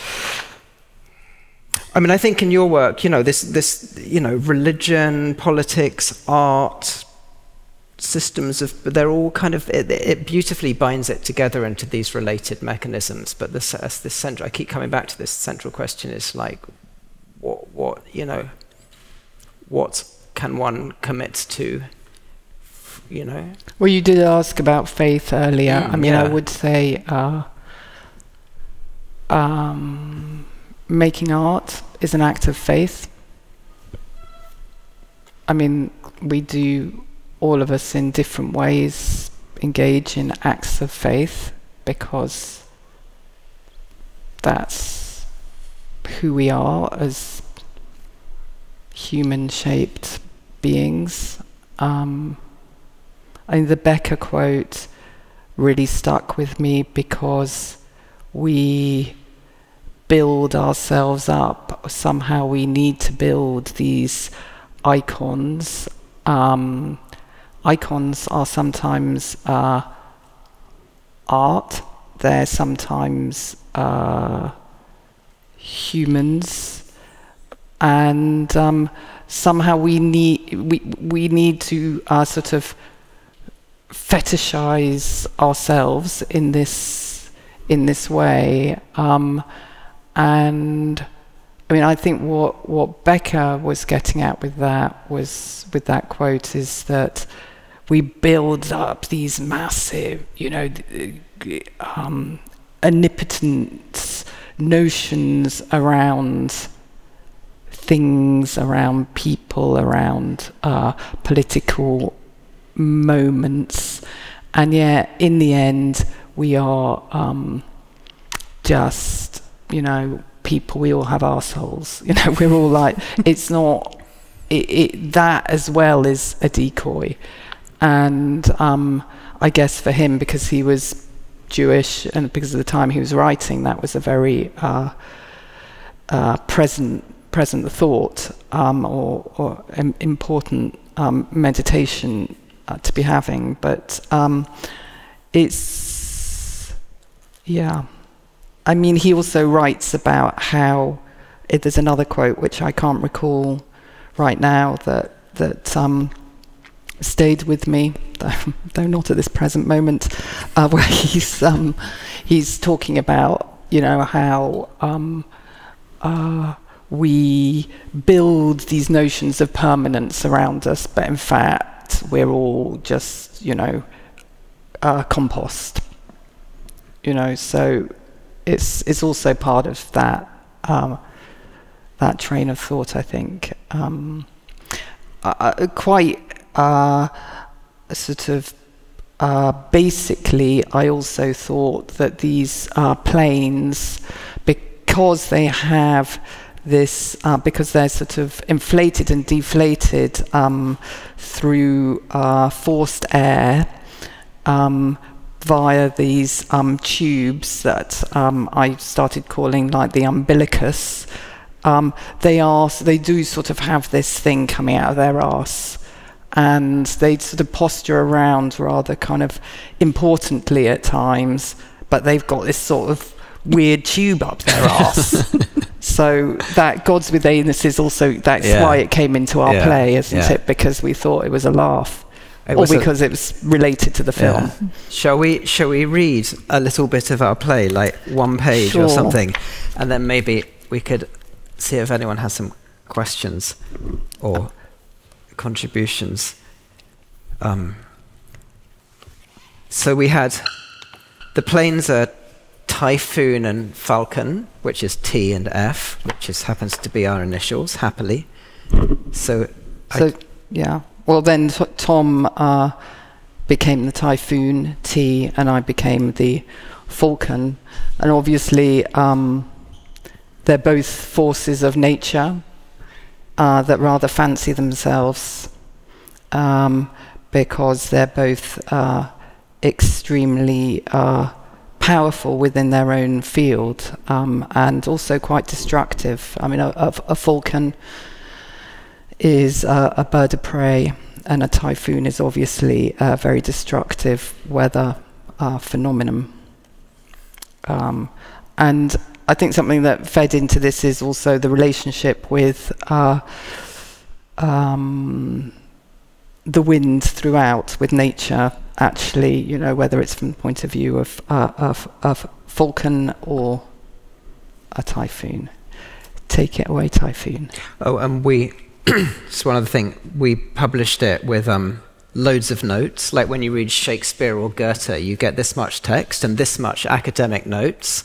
I mean, I think in your work, you know, this this you know, religion, politics, art, systems of but they're all kind of it, it, beautifully binds it together into these related mechanisms. But this uh, this central I keep coming back to this central question is like what what you know what can one commit to you know? Well you did ask about faith earlier. Mm, I mean yeah. I would say uh, um, making art is an act of faith. I mean we do all of us in different ways engage in acts of faith because that's who we are as human shaped beings. Um, I mean, the Becker quote really stuck with me because we build ourselves up. Somehow we need to build these icons. Um, icons are sometimes uh, art, they're sometimes uh, humans, and um, somehow we need we we need to uh, sort of fetishize ourselves in this in this way, um, and. I mean, I think what, what Becker was getting at with that was with that quote is that we build up these massive, you know, um, omnipotent notions around things, around people, around uh, political moments, and yet in the end we are um, just, you know, people. We all have assholes. You know, we're all like, it's not. It, it, that as well is a decoy. And um, I guess for him, because he was Jewish and because of the time he was writing, that was a very uh, uh, present present thought um, or, or important um, meditation uh, to be having. But um, it's yeah. I mean, he also writes about how it, there's another quote which I can't recall right now that that um, stayed with me, though not at this present moment, uh, where he's um, he's talking about you know, how um, uh, we build these notions of permanence around us, but in fact, we're all just, you know, uh, compost. You know, so it's it's also part of that um, that train of thought. I think uh, quite uh, sort of uh, basically, I also thought that these uh, planes, because they have this, uh, because they're sort of inflated and deflated um, through uh, forced air um, via these um, tubes that um, I started calling like the umbilicus. Um, they are, they do sort of have this thing coming out of their arse and they sort of posture around rather kind of importantly at times, but they've got this sort of weird tube up their ass. so that Gods with Anus is also that's Yeah. why it came into our Yeah, play, isn't yeah. it? Because we thought it was a laugh. It or was a- because it was related to the film. Yeah. Shall we shall we read a little bit of our play, like one page Sure. or something, and then maybe we could see if anyone has some questions or contributions. Um, so we had the planes are Typhoon and Falcon, which is T and F, which is happens to be our initials, happily. So, So yeah. Well, then Tom uh, became the Typhoon T, and I became the Falcon, and obviously um, they're both forces of nature uh, that rather fancy themselves um, because they're both uh, extremely uh, powerful within their own field um, and also quite destructive. I mean, a, a, a falcon is uh, a bird of prey, and a typhoon is obviously a very destructive weather uh, phenomenon. Um, and I think something that fed into this is also the relationship with uh, um, the wind throughout, with nature. Actually, you know, whether it's from the point of view of uh, of, of falcon or a typhoon. Take it away, typhoon. Oh, and we, it's one other thing, we published it with um, loads of notes. Like when you read Shakespeare or Goethe, you get this much text and this much academic notes.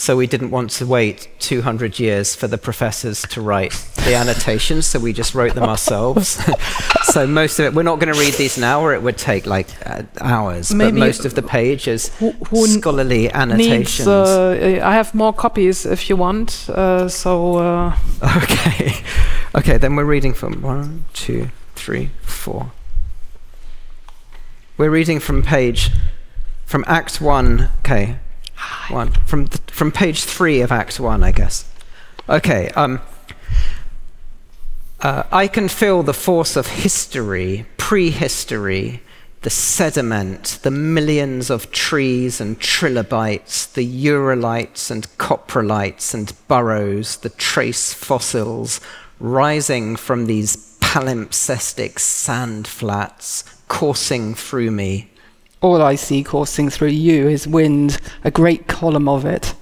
So we didn't want to wait 200 years for the professors to write the annotations, so we just wrote them ourselves. so most of it, we're not going to read these now, or it would take like uh, hours. Maybe- but most of the page is Who, who scholarly needs? annotations. Uh, I have more copies if you want. Uh, so uh, Okay. Okay, then we're reading from one, two, three, four. We're reading from page, from Act 1, okay, one, from, from page 3 of Act 1, I guess. Okay, um, uh, I can feel the force of history, prehistory, the sediment, the millions of trees and trilobites, the uralites and coprolites and burrows, the trace fossils rising from these palimpsestic sand flats coursing through me. All I see coursing through you is wind, a great column of it.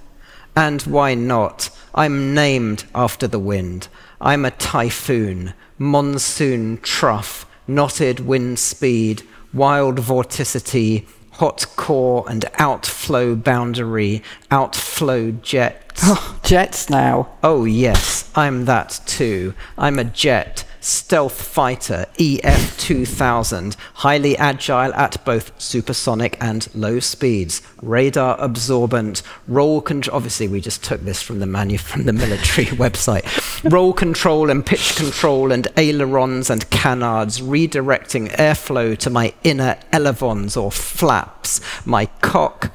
And why not? I'm named after the wind. I'm a typhoon, monsoon trough, knotted wind speed, wild vorticity, hot core and outflow boundary, outflow jets. Oh, jets now. Oh, yes, I'm that too. I'm a jet, stealth fighter, EF 2000, highly agile at both supersonic and low speeds, radar absorbent, roll control. Obviously, we just took this from the manu- from the military website. Roll control and pitch control and ailerons and canards, redirecting airflow to my inner elevons or flaps, my cock.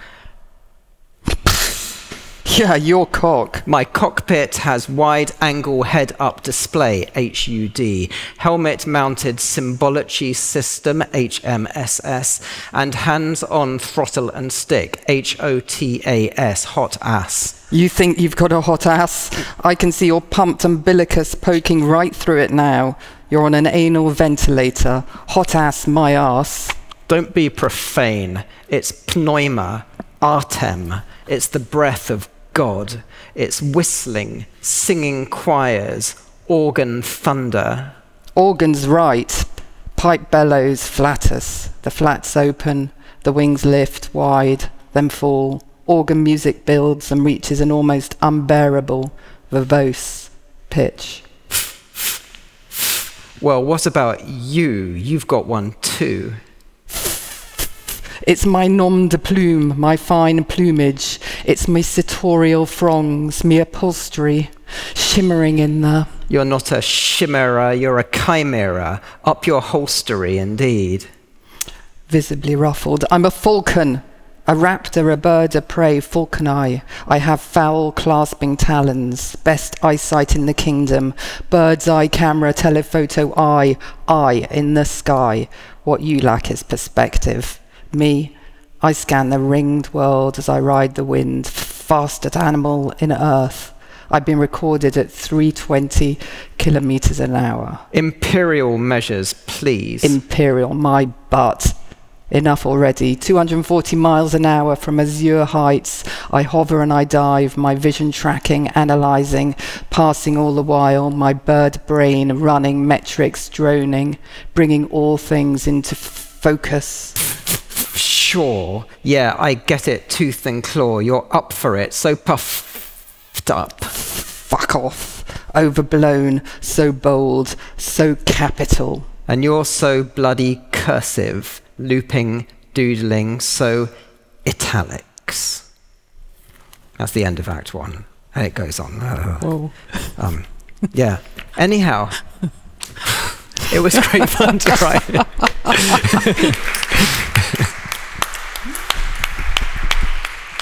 Yeah, your cock. My cockpit has wide angle head up display, HUD, helmet mounted symbology system, HMSS, and hands on throttle and stick, HOTAS, hot ass. You think you've got a hot ass? I can see your pumped umbilicus poking right through it now. You're on an anal ventilator. Hot ass, my ass. Don't be profane. It's pneuma, artem. It's the breath of God. It's whistling, singing choirs, organ thunder. Organs right, pipe bellows flatus. The flats open, the wings lift wide, then fall. Organ music builds and reaches an almost unbearable, verbose pitch. Well, what about you? You've got one too. It's my nom de plume, my fine plumage. It's my sartorial throngs, me upholstery, shimmering in the. You're not a chimera, you're a chimera. Up your holstery, indeed. Visibly ruffled. I'm a falcon, a raptor, a bird of prey, falcon eye. I have foul clasping talons, best eyesight in the kingdom, bird's eye camera, telephoto eye, eye in the sky. What you lack is perspective. Me, I scan the ringed world as I ride the wind, fastest animal in earth. I've been recorded at 320 kilometers an hour. Imperial measures, please. Imperial, my butt. Enough already. 240 miles an hour from azure heights. I hover and I dive, my vision tracking, analyzing, passing all the while, my bird brain running, metrics droning, bringing all things into focus. Sure, yeah, I get it, tooth and claw. You're up for it, so puffed up. Fuck off. Overblown, so bold, so capital. And you're so bloody cursive, looping, doodling, so italics. That's the end of Act One. And it goes on. Whoa. Um, yeah. Anyhow, it was great fun to write.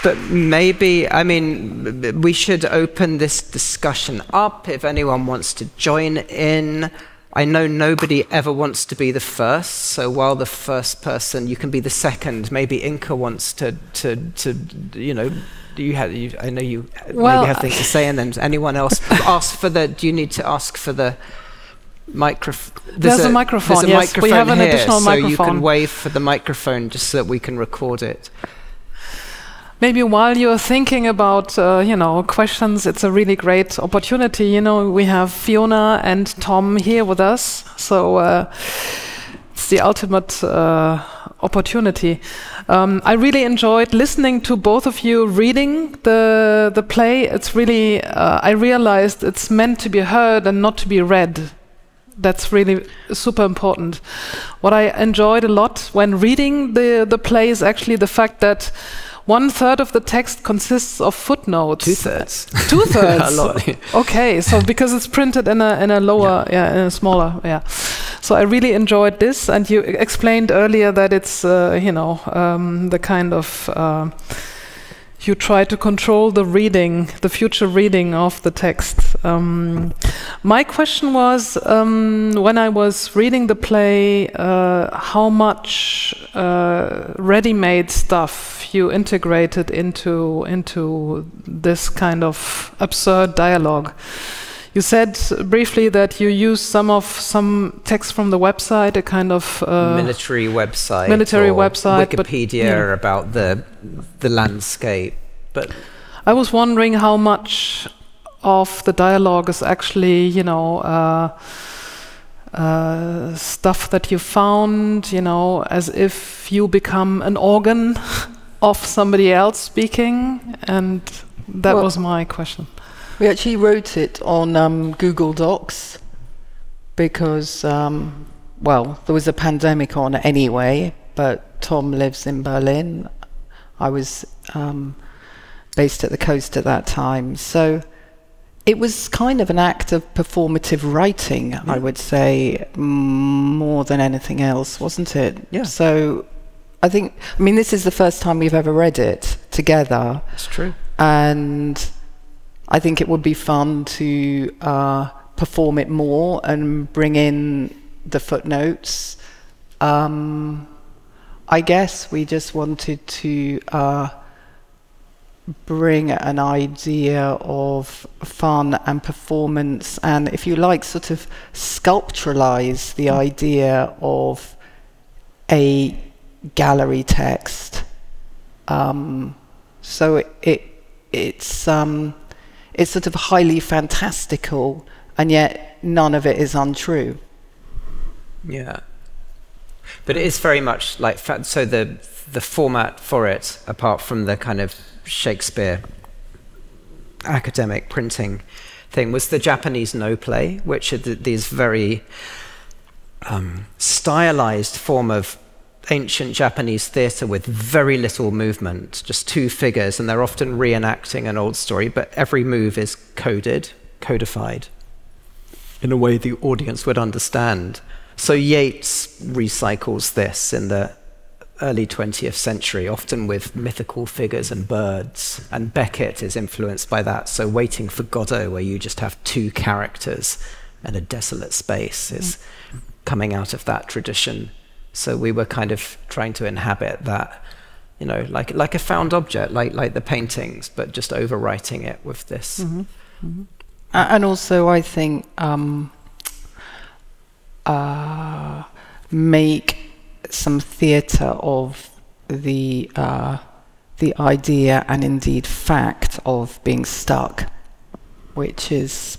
but maybe, I mean, we should open this discussion up if anyone wants to join in. I know nobody ever wants to be the first, so while the first person, you can be the second. Maybe Inke wants to, to, to you know, you have, you, I know you Well, maybe have things to say, and then anyone else ask for the. Do you need to ask for the microphone? There's a microphone, There's a yes, we have an here, additional so you can wave for the microphone just so that we can record it. Maybe while you're thinking about, uh, you know, questions, it's a really great opportunity. You know, we have Fiona and Tom here with us, so uh, it's the ultimate uh, opportunity. Um, I really enjoyed listening to both of you reading the the play. It's really, uh, I realized it's meant to be heard and not to be read. That's really super important. What I enjoyed a lot when reading the the play is actually the fact that one third of the text consists of footnotes. Two thirds. Two thirds. a lot. Okay, so because it's printed in a in a lower, yeah, in a smaller, yeah. So I really enjoyed this, and you explained earlier that it's uh, you know um, the kind of uh, you try to control the reading, the future reading of the text. Um, my question was um, when I was reading the play, uh, how much uh, ready-made stuff you integrated into into this kind of absurd dialogue. You said briefly that you used some of some text from the website, a kind of uh, military website, military or website, but- Wikipedia yeah. about the the landscape. But I was wondering how much of the dialogue is actually, you know, uh, uh, stuff that you found, you know, as if you become an organ of somebody else speaking, and that Well- was my question. We actually wrote it on um, Google Docs because, um, well, there was a pandemic on anyway, but Tom lives in Berlin. I was um, based at the coast at that time. So it was kind of an act of performative writing, I would say, more than anything else, wasn't it? Yeah. So I think, I mean, this is the first time we've ever read it together it's true. and I think it would be fun to uh, perform it more and bring in the footnotes. Um, I guess we just wanted to uh, bring an idea of fun and performance, and if you like, sort of sculpturalize the idea of a gallery text. Um, so it, it it's um, it's sort of highly fantastical, and yet none of it is untrue. Yeah, but it is very much like so the the format for it, apart from the kind of Shakespeare academic printing thing, was the Japanese Noh play, which are th- these very um, stylized form of ancient Japanese theatre with very little movement, just two figures, and they're often reenacting an old story, but every move is coded, codified, in a way the audience would understand. So Yeats recycles this in the early 20th century, often with mythical figures and birds, and Beckett is influenced by that. So Waiting for Godot, where you just have two characters and a desolate space, is mm. coming out of that tradition so we were kind of trying to inhabit that, you know, like like a found object, like like the paintings, but just overwriting it with this. Mm-hmm. Mm-hmm. And also, I think um, uh, make some theatre of the uh, the idea and indeed fact of being stuck, which is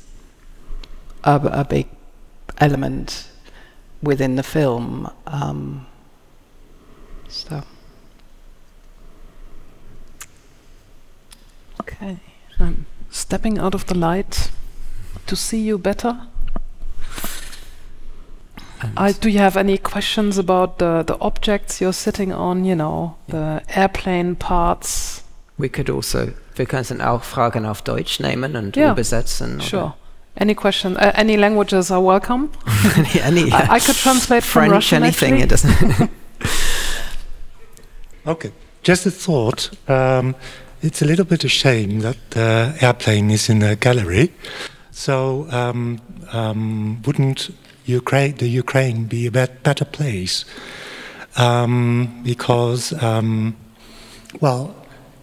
a, a big element within the film. Um, so. Okay, I'm stepping out of the light to see you better. I, do you have any questions about the, the objects you're sitting on, you know, the airplane parts? We could also, wir können auch Fragen auf Deutsch nehmen und yeah. übersetzen. Sure. Any question? Uh, any languages are welcome. any, any uh, I, I, could translate French, from Russian. anything. Actually. It doesn't. okay, just a thought. Um, it's a little bit a shame that the airplane is in the gallery. So, um, um, wouldn't Ukraine, the Ukraine be a bet better place? Um, because, um, well,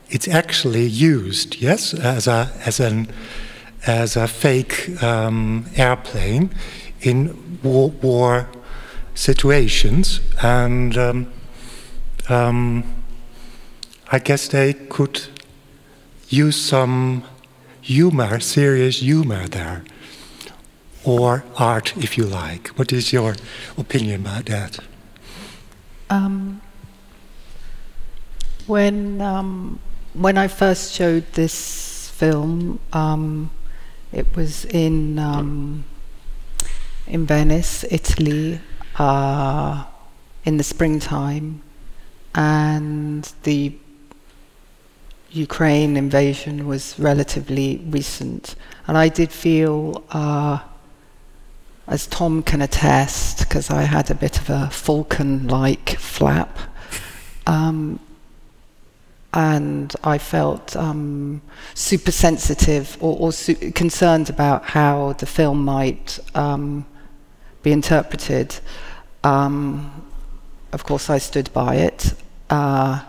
it's actually used, yes, as a as an as a fake um, airplane in war, war situations, and um, um, I guess they could use some humor, serious humor there, or art, if you like. What is your opinion about that? Um, when um, when I first showed this film um, it was in um, in Venice, Italy, uh, in the springtime, and the Ukraine invasion was relatively recent, and I did feel, uh, as Tom can attest, because I had a bit of a falcon-like flap. Um, and I felt um, super sensitive or, or su- concerned about how the film might um, be interpreted. Um, of course, I stood by it, uh,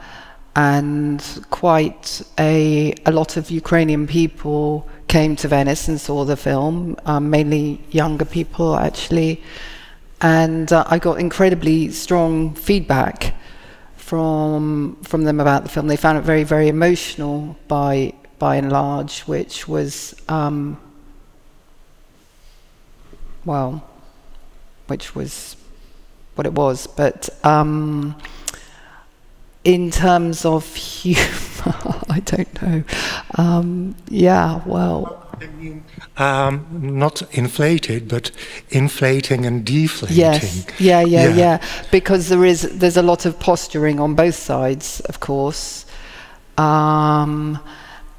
and quite a, a lot of Ukrainian people came to Venice and saw the film, um, mainly younger people actually, and uh, I got incredibly strong feedback from from them about the film. They found it very very emotional by by and large, which was um, well, which was what it was. But um, in terms of humor, I don't know. Um, yeah, well. Um, not inflated, but inflating and deflating. Yes, yeah, yeah, yeah, yeah, Because there is there's a lot of posturing on both sides, of course, um,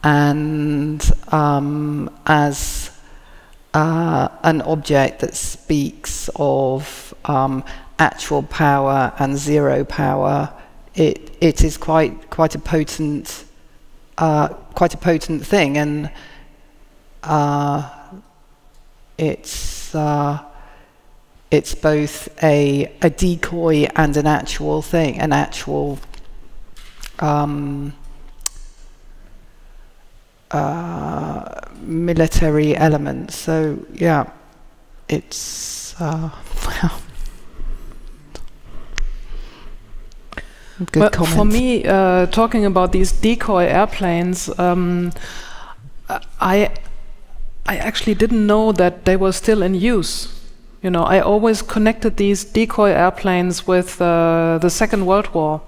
and um, as uh, an object that speaks of um, actual power and zero power, it it is quite quite a potent uh, quite a potent thing. And uh, it's uh, it's both a a decoy and an actual thing, an actual um, uh, military element. So yeah, it's uh, well. Good Well, comment. for me, uh, talking about these decoy airplanes, um, I I actually didn't know that they were still in use. You know, I always connected these decoy airplanes with uh, the Second World War,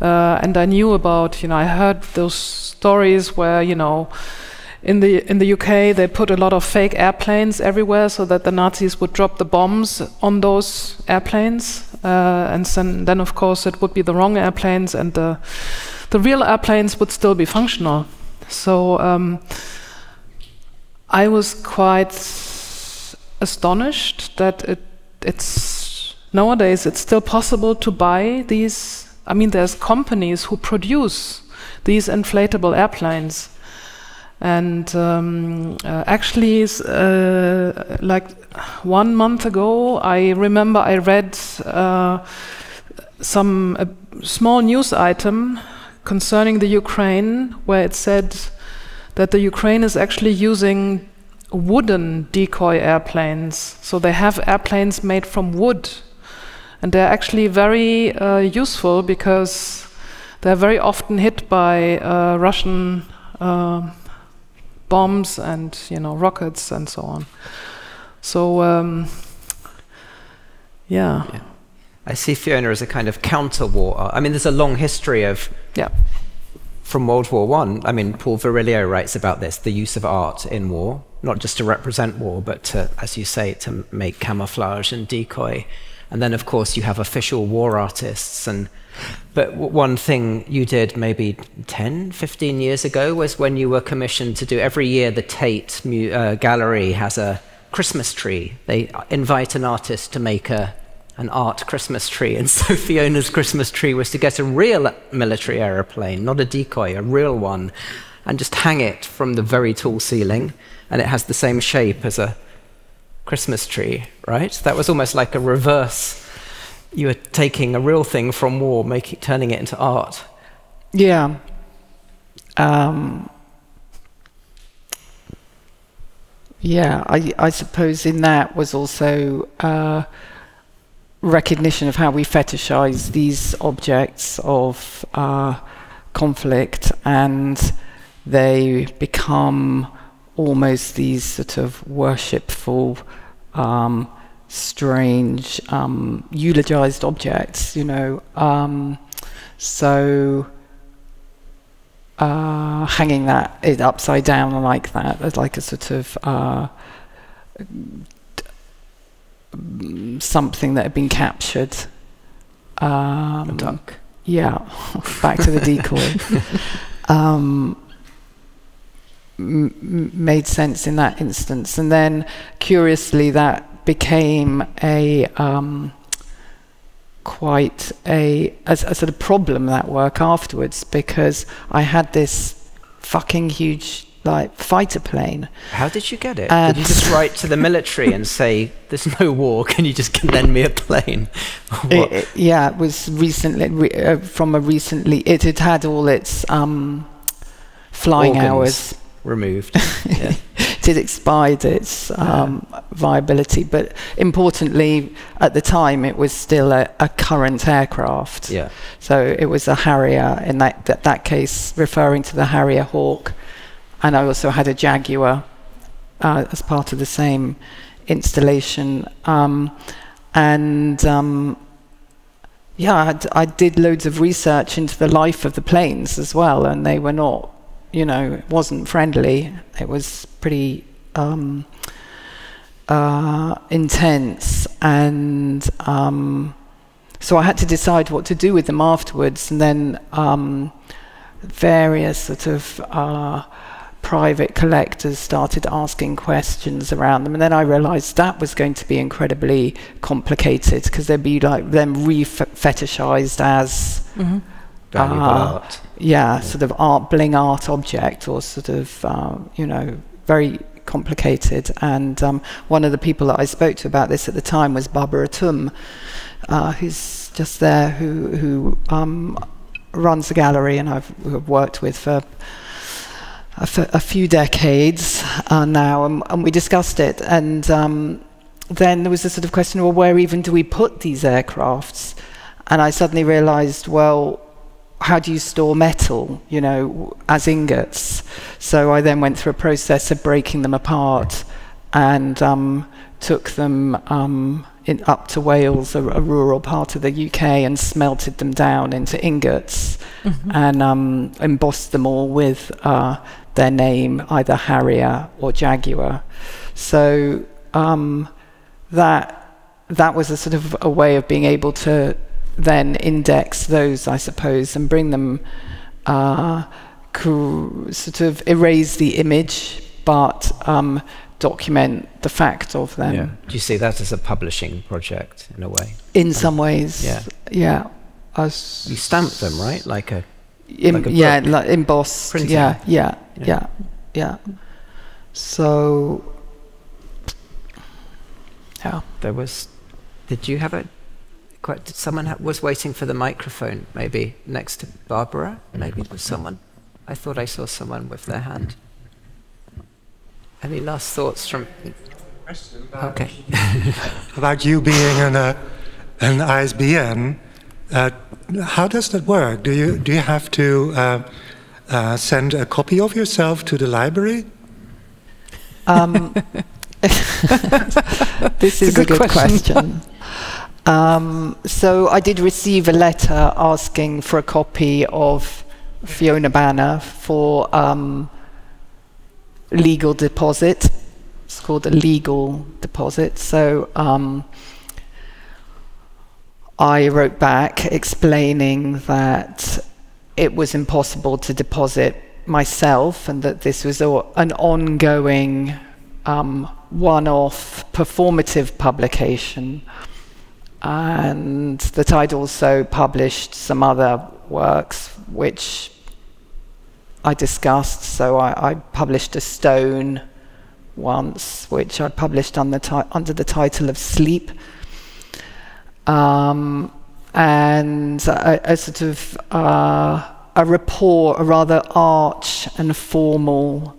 uh, and I knew about. You know, I heard those stories where you know. In the in the UK, they put a lot of fake airplanes everywhere so that the Nazis would drop the bombs on those airplanes, uh, and then, then of course it would be the wrong airplanes, and the the real airplanes would still be functional. So um, I was quite astonished that it it's nowadays it's still possible to buy these. I mean, there's companies who produce these inflatable airplanes. And um, uh, actually, uh, like one month ago, I remember I read uh, some small news item concerning the Ukraine where it said that the Ukraine is actually using wooden decoy airplanes. So they have airplanes made from wood. And they're actually very uh, useful because they're very often hit by uh, Russian uh, bombs and you know rockets and so on. So um, yeah, Yeah. I see Fiona as a kind of counter-war. I mean, there's a long history of yeah, from World War One. I. I mean, Paul Virilio writes about this: the use of art in war, not just to represent war, but to, as you say, to make camouflage and decoy. And then, of course, you have official war artists. And but one thing you did maybe 10, 15 years ago was when you were commissioned to do every year. The Tate uh, Gallery has a Christmas tree. They invite an artist to make a an art Christmas tree. And so Fiona's Christmas tree was to get a real military aeroplane, not a decoy, a real one, and just hang it from the very tall ceiling. And it has the same shape as a Christmas tree, right? That was almost like a reverse. You were taking a real thing from war, making, turning it into art. Yeah. Um, yeah, I, I suppose in that was also uh, recognition of how we fetishize these objects of uh, conflict and they become almost these sort of worshipful, um, strange, um, eulogized objects, you know. Um, so uh, hanging that upside down like that as like a sort of uh, something that had been captured. Um, A duck. yeah, back to the decoy. um, made sense in that instance, and then curiously, that became a um, quite a, a, a sort of problem that work afterwards because I had this fucking huge like fighter plane. How did you get it? And- did you just write to the military and say, "There's no war. Can you just lend me a plane?" It, it- yeah, it was recently re, uh, from a recently. It had had all its um, flying Organs. hours removed. Yeah. it had expired its um, viability, but importantly, at the time, it was still a, a current aircraft. yeah. So it was a Harrier in that, that that case, referring to the Harrier Hawk, and I also had a Jaguar uh, as part of the same installation. Um, and um, yeah, I, I did loads of research into the life of the planes as well, and they were not, you know, it wasn't friendly. It was pretty um, uh, intense, and um, so I had to decide what to do with them afterwards, and then um, various sort of uh, private collectors started asking questions around them, and then I realised that was going to be incredibly complicated because they'd be like them re-fetishized as hmm Valuable Ah. art. yeah, sort of art bling art object or sort of uh, you know very complicated. And um, one of the people that I spoke to about this at the time was Barbara Thumm, uh, who's just there, who who um, runs the gallery, and I've I've worked with for. A, f- a few decades uh, now, and, and we discussed it. And um, then there was a sort of question: well, where even do we put these aircrafts? and I suddenly realised, well, how do you store metal, you know, as ingots? So I then went through a process of breaking them apart and um, took them um, in, up to Wales, a, a, rural part of the UK, and smelted them down into ingots mm-hmm. and um, embossed them all with uh, their name, either Harrier or Jaguar. So um, that that was a sort of a way of being able to then index those, I suppose, and bring them uh, sort of erase the image, but um, document the fact of them. Yeah. Do you see that as a publishing project in a way? In some ways, yeah. Yeah. As you stamp them, right? Like a, Im, like yeah, like embossed. Printing. Yeah, yeah, yeah, yeah, yeah. So, yeah. There was. Did you have a? Quite, someone ha- was waiting for the microphone, maybe next to Barbara. Maybe it was someone. I thought I saw someone with their hand. Any last thoughts from? Okay. about you being an uh, an ISBN, uh, how does that work? Do you do you have to uh, uh send a copy of yourself to the library? Um, this is a, a good, good, question. question. Um, so I did receive a letter asking for a copy of Fiona Banner for um, legal deposit. It's called a legal deposit. So um, I wrote back explaining that it was impossible to deposit myself and that this was a, an ongoing um, one off performative publication. And that I'd also published some other works which I discussed. So I, I, published a stone once, which I published under the title of Sleep. Um, and a, a, sort of uh, a rapport, a rather arch and formal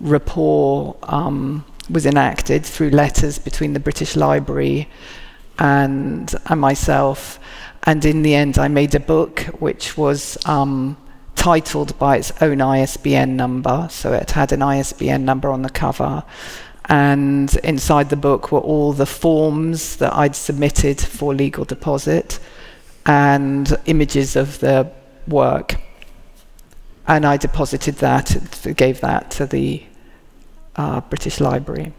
rapport, um, was enacted through letters between the British Library and, and myself. And in the end, I made a book which was um, titled by its own ISBN number, so it had an ISBN number on the cover. And inside the book were all the forms that I'd submitted for legal deposit and images of the work. And I deposited that, gave that to the uh, British Library.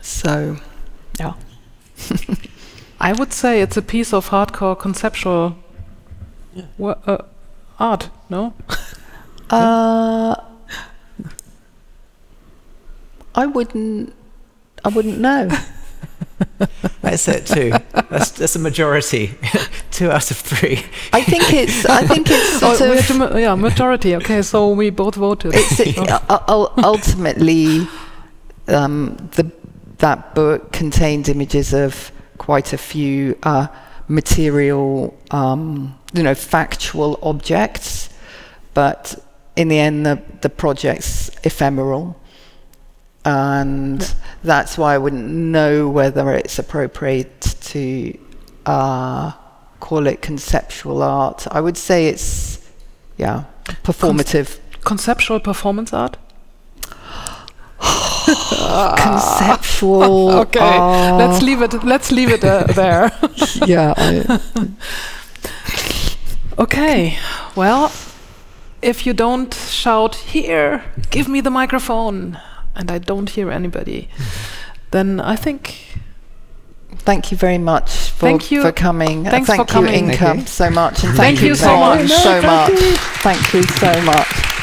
So, yeah. I would say it's a piece of hardcore conceptual yeah. uh, art, no? uh, I wouldn't. I wouldn't know. that's it too. That's, that's a majority. Two out of three. I think it's. I think it's. oh, ma yeah, majority. Okay, so we both voted. It's ultimately um, the that book contained images of quite a few uh, material um, you know, factual objects, but in the end, the, the project's ephemeral. And yeah. that's why I wouldn't know whether it's appropriate to uh, call it conceptual art. I would say it's, yeah, performative. Con conceptual performance art? conceptual. okay, let's leave it. Let's leave it uh, there. yeah. I, Okay, well, if you don't shout, here, give me the microphone, and I don't hear anybody, then I think. Thank you very much for, thank you. for coming. Thanks thank for coming. Inke, so much. And thank, thank you so much. So much. Thank you so much.